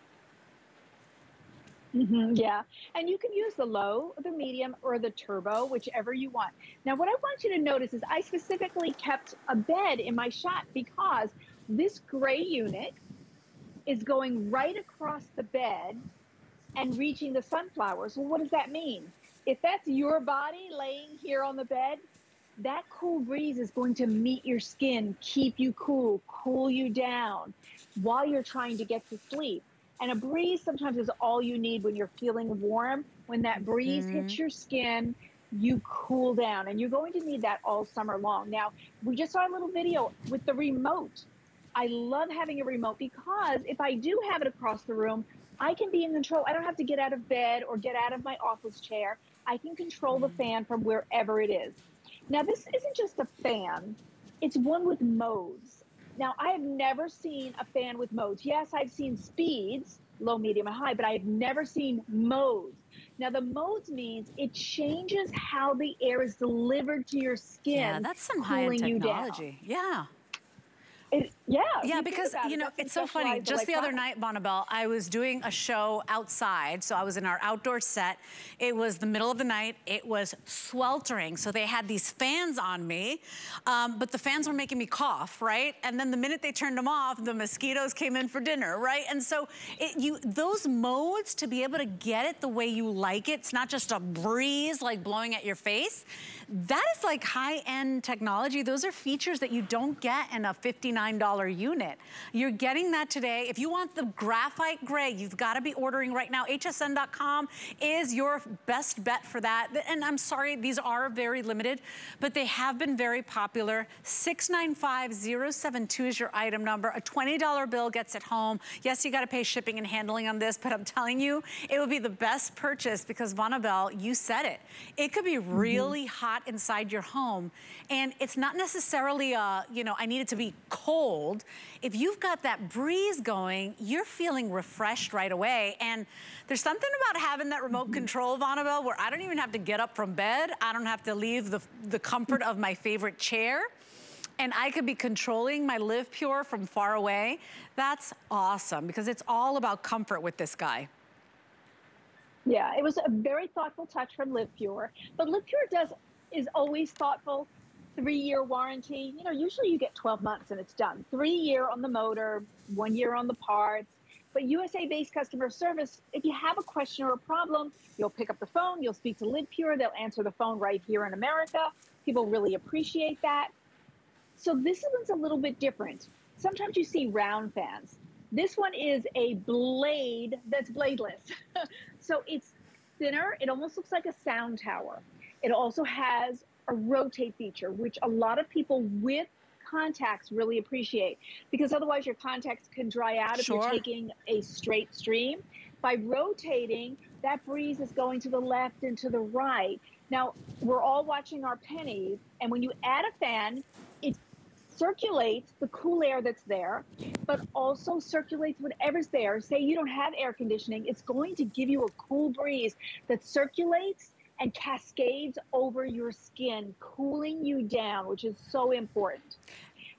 Mm -hmm, yeah, and you can use the low, the medium, or the turbo, whichever you want. Now, what I want you to notice is I specifically kept a bed in my shot because this gray unit is going right across the bed and reaching the sunflowers. Well, what does that mean? If that's your body laying here on the bed, that cool breeze is going to meet your skin, keep you cool, cool you down while you're trying to get to sleep. And a breeze sometimes is all you need when you're feeling warm. When that breeze mm -hmm. hits your skin, you cool down and you're going to need that all summer long. Now, we just saw a little video with the remote I love having a remote because if I do have it across the room, I can be in control. I don't have to get out of bed or get out of my office chair. I can control the mm. fan from wherever it is. Now, this isn't just a fan, it's one with modes. Now, I have never seen a fan with modes. Yes, I've seen speeds, low, medium, and high, but I've never seen modes. Now, the modes means it changes how the air is delivered to your skin. Yeah, that's some high-end technology. Yeah. It, yeah. Yeah, because, you know, it's so funny. Just the other night, Bonnabelle, I was doing a show outside. So I was in our outdoor set. It was the middle of the night. It was sweltering. So they had these fans on me, um, but the fans were making me cough, right? And then the minute they turned them off, the mosquitoes came in for dinner, right? And so it, you those modes to be able to get it the way you like it, it's not just a breeze like blowing at your face. That is like high-end technology. Those are features that you don't get in a $59 unit. You're getting that today. If you want the graphite gray, you've got to be ordering right now. HSN.com is your best bet for that. And I'm sorry, these are very limited, but they have been very popular. 695072 is your item number. A $20 bill gets it home. Yes, you got to pay shipping and handling on this, but I'm telling you, it would be the best purchase because Bonnabelle, you said it. It could be really mm -hmm. hot hot inside your home. And it's not necessarily, a, you know, I need it to be cold. If you've got that breeze going, you're feeling refreshed right away. And there's something about having that remote mm-hmm. control, Bonnabelle, where I don't even have to get up from bed. I don't have to leave the, the comfort of my favorite chair and I could be controlling my LivePure from far away, that's awesome because it's all about comfort with this guy. Yeah, it was a very thoughtful touch from LivePure, but LivePure does is always thoughtful. Three year warranty, you know, usually you get 12 months and it's done. Three year on the motor, one year on the parts. But USA based customer service, if you have a question or a problem, you'll pick up the phone, you'll speak to LivePure, they'll answer the phone right here in America. People really appreciate that. So this one's a little bit different. Sometimes you see round fans. This one is a blade that's bladeless. so it's thinner. It almost looks like a sound tower. It also has a rotate feature, which a lot of people with contacts really appreciate because otherwise your contacts can dry out sure. if you're taking a straight stream. By rotating, that breeze is going to the left and to the right. Now, we're all watching our pennies, and when you add a fan, it circulates the cool air that's there, but also circulates whatever's there. Say you don't have air conditioning, it's going to give you a cool breeze that circulates and cascades over your skin, cooling you down, which is so important.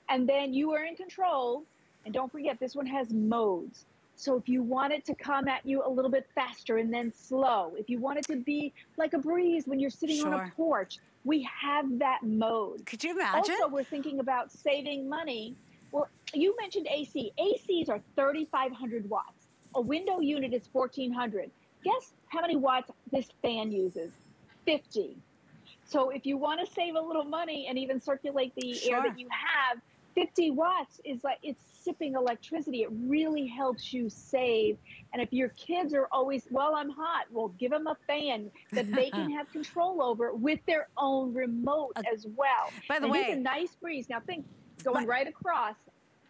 And then you are in control. And don't forget, this one has modes. So if you want it to come at you a little bit faster and then slow, if you want it to be like a breeze when you're sitting sure. on a porch, we have that mode. Could you imagine? Also, we're thinking about saving money. Well, you mentioned AC. ACs are 3,500 watts. A window unit is 1,400. Guess how many watts this fan uses? 50. So if you want to save a little money and even circulate the sure. air that you have, 50 watts is like it's sipping electricity. It really helps you save. And if your kids are always, well, I'm hot, well, give them a fan that they can have control over with their own remote uh, as well. By the and way, it's a nice breeze. Now think going right across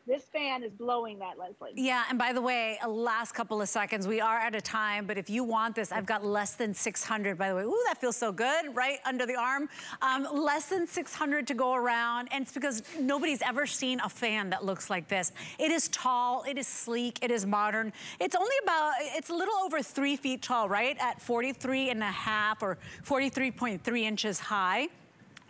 this fan is blowing that, Lesley. Yeah, and by the way, a last couple of seconds, we are out of time, but if you want this, I've got less than 600, by the way. Ooh, that feels so good, right under the arm. Um, less than 600 to go around, and it's because nobody's ever seen a fan that looks like this. It is tall, it is sleek, it is modern. It's only about, it's a little over three feet tall, right? At 43 and a half or 43.3 inches high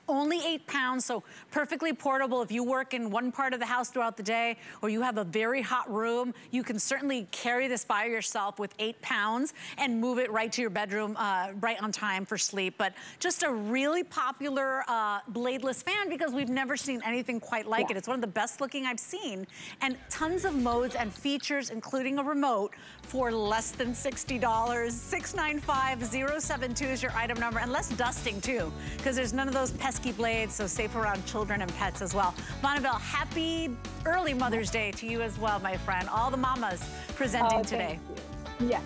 only eight pounds, so perfectly portable. If you work in one part of the house throughout the day or you have a very hot room, you can certainly carry this by yourself with eight pounds and move it right to your bedroom uh, right on time for sleep. But just a really popular uh, bladeless fan because we've never seen anything quite like yeah. it. It's one of the best looking I've seen and tons of modes and features, including a remote for less than $60. 695072 is your item number and less dusting too because there's none of those pesky blades, so safe around children and pets as well. Vonabelle, happy early Mother's Day to you as well, my friend. All the mamas presenting oh, today. Yeah.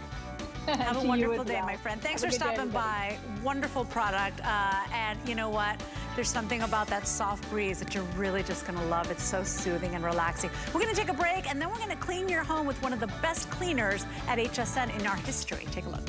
Have a wonderful day, well. my friend. Thanks Have for stopping day, by. Wonderful product. Uh, and you know what? There's something about that soft breeze that you're really just gonna love. It's so soothing and relaxing. We're gonna take a break and then we're gonna clean your home with one of the best cleaners at HSN in our history. Take a look.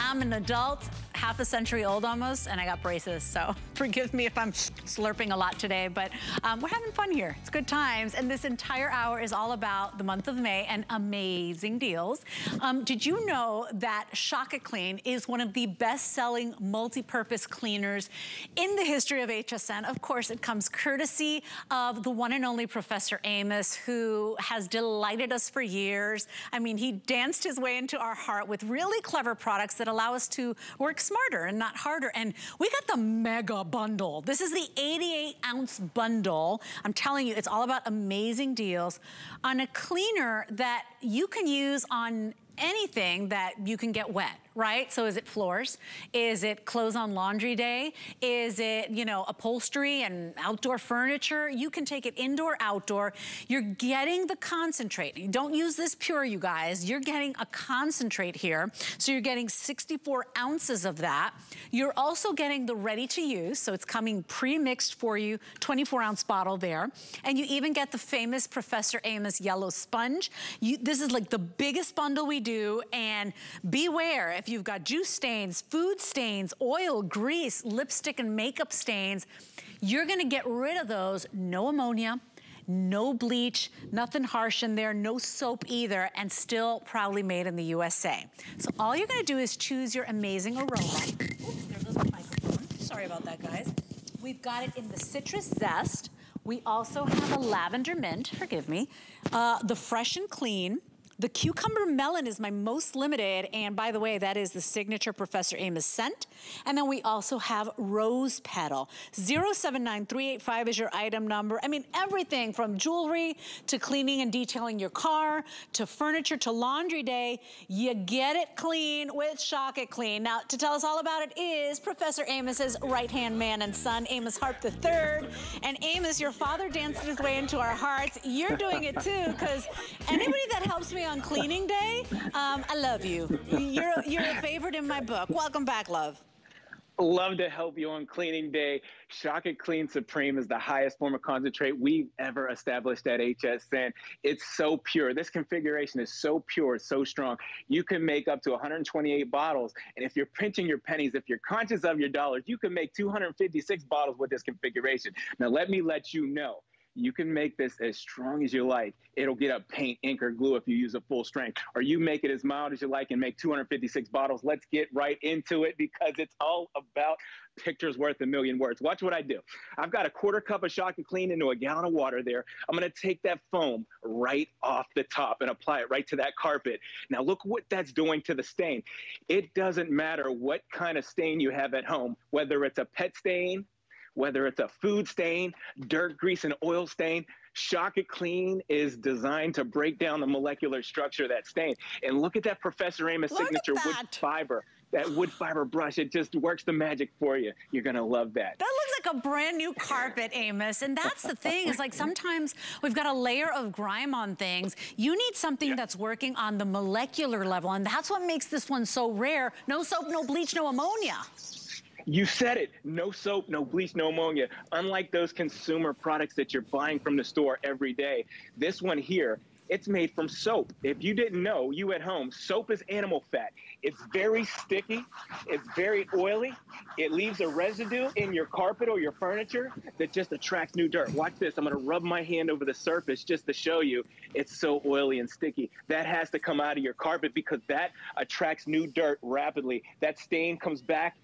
I'm an adult half a century old almost, and I got braces, so forgive me if I'm slurping a lot today, but um, we're having fun here. It's good times, and this entire hour is all about the month of May and amazing deals. Um, did you know that Shock It Clean is one of the best-selling multi-purpose cleaners in the history of HSN? Of course, it comes courtesy of the one and only Professor Amos, who has delighted us for years. I mean, he danced his way into our heart with really clever products that allow us to work smarter and not harder. And we got the mega bundle. This is the 88 ounce bundle. I'm telling you, it's all about amazing deals on a cleaner that you can use on anything that you can get wet right? So is it floors? Is it clothes on laundry day? Is it, you know, upholstery and outdoor furniture? You can take it indoor, outdoor. You're getting the concentrate. Don't use this pure, you guys. You're getting a concentrate here. So you're getting 64 ounces of that. You're also getting the ready to use. So it's coming pre-mixed for you, 24 ounce bottle there. And you even get the famous Professor Amos yellow sponge. You, this is like the biggest bundle we do. And beware, if you've got juice stains, food stains, oil, grease, lipstick and makeup stains, you're gonna get rid of those, no ammonia, no bleach, nothing harsh in there, no soap either, and still proudly made in the USA. So all you're gonna do is choose your amazing aroma. Oops, there goes my microphone. Sorry about that, guys. We've got it in the citrus zest. We also have a lavender mint, forgive me, uh, the fresh and clean, the cucumber melon is my most limited, and by the way, that is the signature Professor Amos scent. And then we also have rose petal. 079385 is your item number. I mean, everything from jewelry to cleaning and detailing your car, to furniture, to laundry day, you get it clean with Shock It Clean. Now, to tell us all about it is Professor Amos's right-hand man and son, Amos Harp III. And Amos, your father danced his way into our hearts. You're doing it too, because anybody that helps me on cleaning day, um, I love you. You're, you're a favorite in my book. Welcome back, love. Love to help you on cleaning day. Shock It Clean Supreme is the highest form of concentrate we've ever established at HSN. It's so pure. This configuration is so pure, so strong. You can make up to 128 bottles. And if you're pinching your pennies, if you're conscious of your dollars, you can make 256 bottles with this configuration. Now, let me let you know you can make this as strong as you like. It'll get up paint, ink, or glue if you use a full strength. Or you make it as mild as you like and make 256 bottles. Let's get right into it because it's all about pictures worth a million words. Watch what I do. I've got a quarter cup of Shock It Clean into a gallon of water there. I'm going to take that foam right off the top and apply it right to that carpet. Now look what that's doing to the stain. It doesn't matter what kind of stain you have at home, whether it's a pet stain, whether it's a food stain, dirt, grease, and oil stain, Shock It Clean is designed to break down the molecular structure of that stain. And look at that Professor Amos Look signature wood fiber. That wood fiber brush, it just works the magic for you. You're gonna love that. That looks like a brand new carpet, Amos. And that's the thing, is like sometimes we've got a layer of grime on things. You need something yeah. that's working on the molecular level. And that's what makes this one so rare. No soap, no bleach, no ammonia. You said it. No soap, no bleach, no ammonia. Unlike those consumer products that you're buying from the store every day, this one here, it's made from soap. If you didn't know, you at home, soap is animal fat. It's very sticky. It's very oily. It leaves a residue in your carpet or your furniture that just attracts new dirt. Watch this. I'm going to rub my hand over the surface just to show you it's so oily and sticky. That has to come out of your carpet because that attracts new dirt rapidly. That stain comes back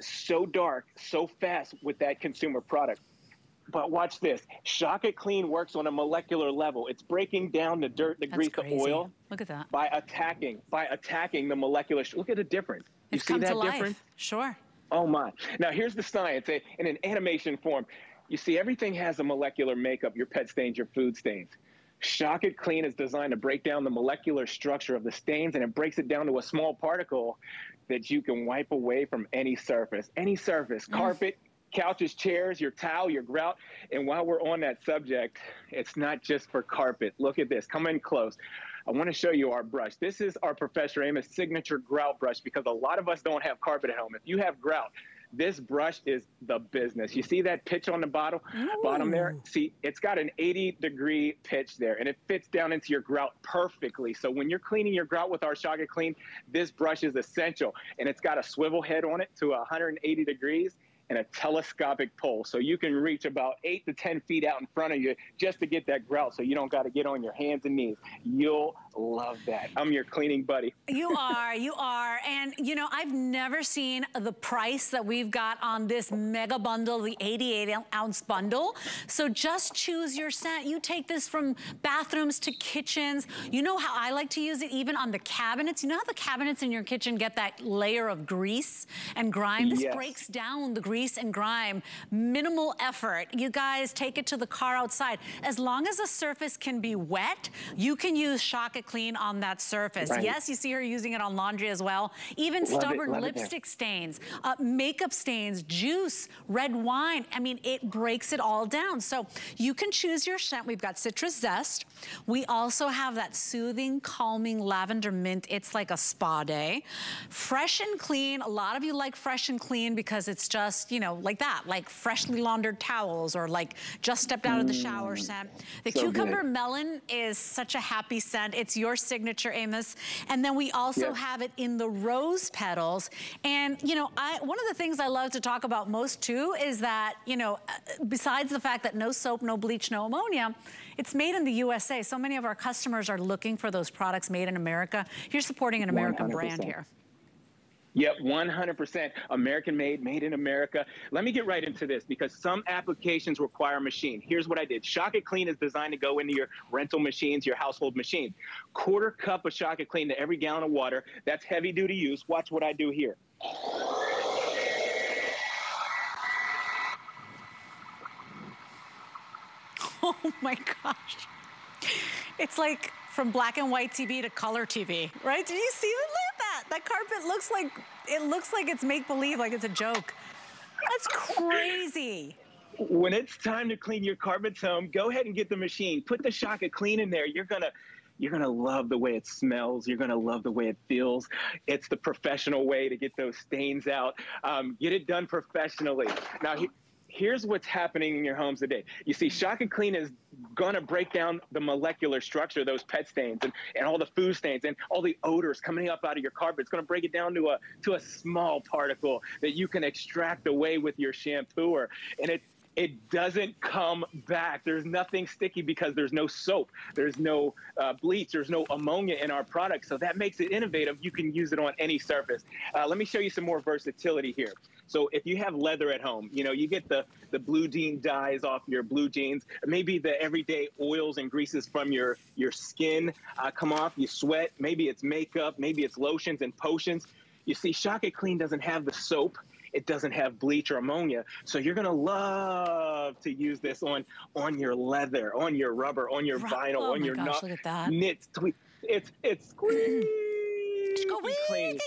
so dark, so fast with that consumer product. But watch this. Shock It Clean works on a molecular level. It's breaking down the dirt, the That's grease, crazy. the oil. Look at that. By attacking, by attacking the molecular. Look at the difference. You it's see that to life. difference? Sure. Oh my. Now here's the science eh, in an animation form. You see, everything has a molecular makeup, your pet stains, your food stains. Shock It Clean is designed to break down the molecular structure of the stains and it breaks it down to a small particle that you can wipe away from any surface, any surface, mm. carpet, couches, chairs, your towel, your grout. And while we're on that subject, it's not just for carpet. Look at this. Come in close. I want to show you our brush. This is our Professor Amos signature grout brush because a lot of us don't have carpet at home. If you have grout, this brush is the business. You see that pitch on the bottom, bottom there? Oh. See, it's got an 80 degree pitch there and it fits down into your grout perfectly. So when you're cleaning your grout with our It Clean, this brush is essential and it's got a swivel head on it to 180 degrees and a telescopic pole. So you can reach about eight to 10 feet out in front of you just to get that grout so you don't got to get on your hands and knees. You'll love that. I'm your cleaning buddy. You are, you are. And you know, I've never seen the price that we've got on this mega bundle, the 88 ounce bundle. So just choose your scent. You take this from bathrooms to kitchens. You know how I like to use it even on the cabinets. You know how the cabinets in your kitchen get that layer of grease and grime? This yes. breaks down the grease grease and grime, minimal effort. You guys take it to the car outside. As long as the surface can be wet, you can use Shock It Clean on that surface. Right. Yes, you see her using it on laundry as well. Even love stubborn it, lipstick stains, uh, makeup stains, juice, red wine. I mean, it breaks it all down. So you can choose your scent. We've got citrus zest. We also have that soothing, calming lavender mint. It's like a spa day. Fresh and clean. A lot of you like fresh and clean because it's just just, you know, like that, like freshly laundered towels or like just stepped out mm. of the shower mm. scent. The so cucumber good. melon is such a happy scent. It's your signature, Amos. And then we also yes. have it in the rose petals. And, you know, I, one of the things I love to talk about most too is that, you know, uh, besides the fact that no soap, no bleach, no ammonia, it's made in the USA. So many of our customers are looking for those products made in America. You're supporting an American 100%. brand here. Yep, 100% American made, made in America. Let me get right into this because some applications require a machine. Here's what I did. Shock It Clean is designed to go into your rental machines, your household machines. Quarter cup of Shock It Clean to every gallon of water. That's heavy duty use. Watch what I do here. Oh my gosh. It's like from black and white TV to color TV, right? Did you see it? Look at that. That carpet looks like, it looks like it's make-believe, like it's a joke. That's crazy. When it's time to clean your carpets home, go ahead and get the machine. Put the It Clean in there. You're gonna, you're gonna love the way it smells. You're gonna love the way it feels. It's the professional way to get those stains out. Um, get it done professionally. Now, here's what's happening in your homes today. You see, Shock and Clean is going to break down the molecular structure of those pet stains and, and all the food stains and all the odors coming up out of your carpet. It's going to break it down to a to a small particle that you can extract away with your shampooer. And it it doesn't come back. There's nothing sticky because there's no soap, there's no uh, bleach, there's no ammonia in our product. So that makes it innovative. You can use it on any surface. Uh, let me show you some more versatility here. So if you have leather at home, you know, you get the, the blue jean dyes off your blue jeans, maybe the everyday oils and greases from your, your skin uh, come off, you sweat, maybe it's makeup, maybe it's lotions and potions. You see, Shock It Clean doesn't have the soap. It doesn't have bleach or ammonia. So you're gonna love to use this on on your leather, on your rubber, on your vinyl, oh on your gosh, knits. It's it's squeeze. Just go clean. clean.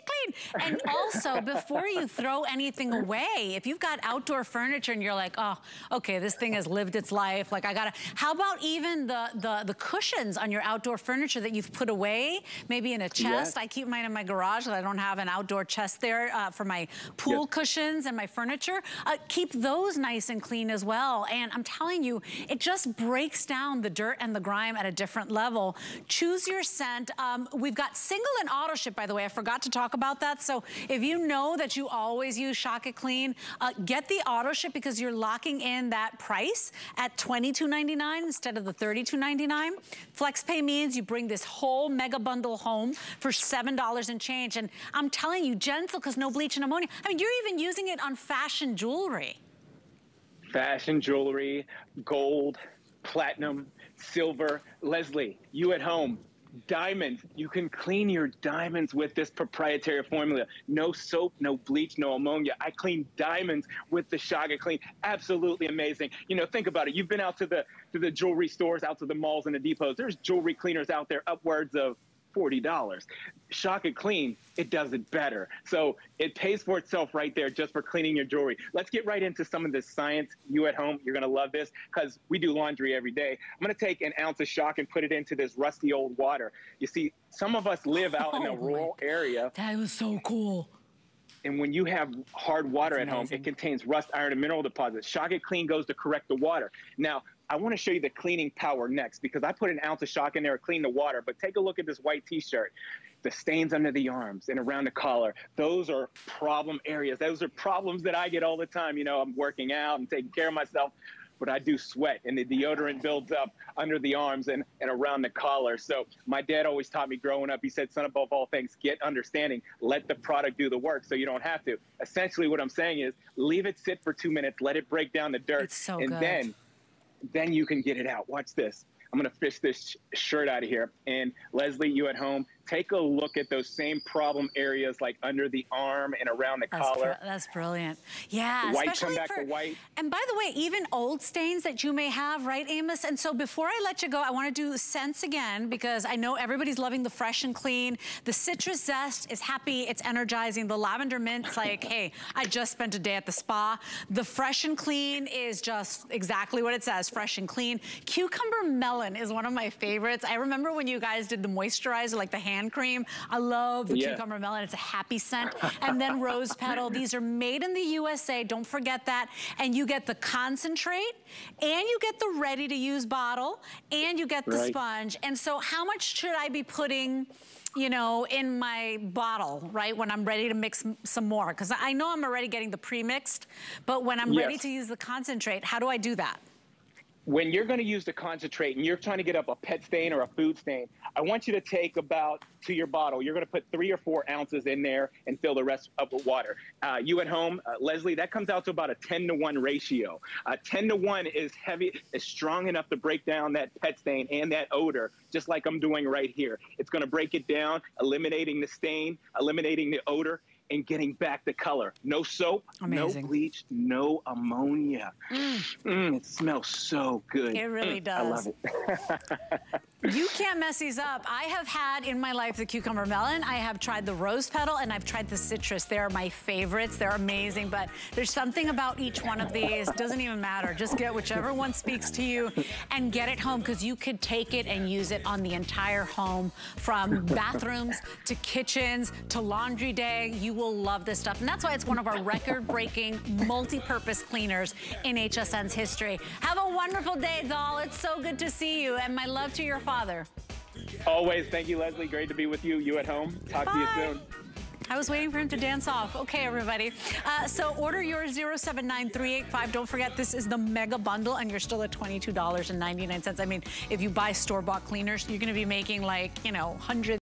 And also, before you throw anything away, if you've got outdoor furniture and you're like, oh, okay, this thing has lived its life. Like I gotta, how about even the, the, the cushions on your outdoor furniture that you've put away, maybe in a chest? Yes. I keep mine in my garage I don't have an outdoor chest there uh, for my pool yes. cushions and my furniture. Uh, keep those nice and clean as well. And I'm telling you, it just breaks down the dirt and the grime at a different level. Choose your scent. Um, we've got single and auto ship by the way. I forgot to talk about that. So if you know that you always use Shock It Clean, uh, get the auto ship because you're locking in that price at $22.99 instead of the $32.99. FlexPay means you bring this whole mega bundle home for $7 and change. And I'm telling you, gentle because no bleach and ammonia. I mean, you're even using it on fashion jewelry. Fashion jewelry, gold, platinum, silver. Lesley, you at home, diamonds. You can clean your diamonds with this proprietary formula. No soap, no bleach, no ammonia. I clean diamonds with the Shock It Clean. Absolutely amazing. You know, think about it. You've been out to the to the jewelry stores, out to the malls and the depots. There's jewelry cleaners out there upwards of $40. Shock It Clean, it does it better. So it pays for itself right there just for cleaning your jewelry. Let's get right into some of this science. You at home, you're going to love this because we do laundry every day. I'm going to take an ounce of shock and put it into this rusty old water. You see, some of us live out in a oh rural area. That was so cool. And when you have hard water That's at amazing. home, it contains rust, iron, and mineral deposits. Shock It Clean goes to correct the water. Now, I want to show you the cleaning power next because I put an ounce of shock in there to clean the water. But take a look at this white t-shirt. The stains under the arms and around the collar. Those are problem areas. Those are problems that I get all the time. You know, I'm working out and taking care of myself, but I do sweat and the deodorant builds up under the arms and, and around the collar. So my dad always taught me growing up, he said, son, above all things, get understanding. Let the product do the work so you don't have to. Essentially what I'm saying is leave it sit for two minutes, let it break down the dirt. So and good. then then you can get it out. Watch this. I'm going to fish this shirt out of here. And Lesley, you at home, take a look at those same problem areas like under the arm and around the that's collar. that's brilliant. Yeah, white especially come back for, to white. And by the way, even old stains that you may have, right, Amos? And so before I let you go, I want to do scents again because I know everybody's loving the fresh and clean. The citrus zest is happy, it's energizing. The lavender mint's like, hey, I just spent a day at the spa. The fresh and clean is just exactly what it says, fresh and clean. Cucumber melon is one of my favorites. I remember when you guys did the moisturizer, like the hand hand cream. I love the yeah. cucumber melon. It's a happy scent. and then rose petal. These are made in the USA. Don't forget that. And you get the concentrate and you get the ready to use bottle and you get the right. sponge. And so how much should I be putting you know, in my bottle, right, when I'm ready to mix some more. Because I know I'm already getting the pre-mixed, but when I'm yes. ready to use the concentrate, how do I do that? When you're going to use the concentrate and you're trying to get up a pet stain or a food stain, I want you to take about to your bottle. You're going to put three or four ounces in there and fill the rest up with water. Uh, you at home, uh, Lesley, that comes out to about a 10 to 1 ratio. Uh, 10 to 1 is heavy, is strong enough to break down that pet stain and that odor, just like I'm doing right here. It's going to break it down, eliminating the stain, eliminating the odor, and getting back the color. No soap, Amazing. no bleach, no ammonia. Mm. Mm, it smells so good. It really mm, does. I love it. you can't mess these up. I have had in my life the cucumber melon. I have tried the rose petal and I've tried the citrus. They're my favorites. They're amazing, but there's something about each one of these. Doesn't even matter. Just get whichever one speaks to you and get it home because you could take it and use it on the entire home from bathrooms to kitchens to laundry day. You will love this stuff. And that's why it's one of our record-breaking multi-purpose cleaners in HSN's history. Have a wonderful day, doll. It's so good to see you. And my love to your father. Always. Thank you, Lesley. Great to be with you. You at home. Talk Bye. to you soon. I was waiting for him to dance off. Okay, everybody. Uh, so order your 079385. Don't forget, this is the mega bundle, and you're still at $22.99. I mean, if you buy store-bought cleaners, you're going to be making like, you know, hundreds.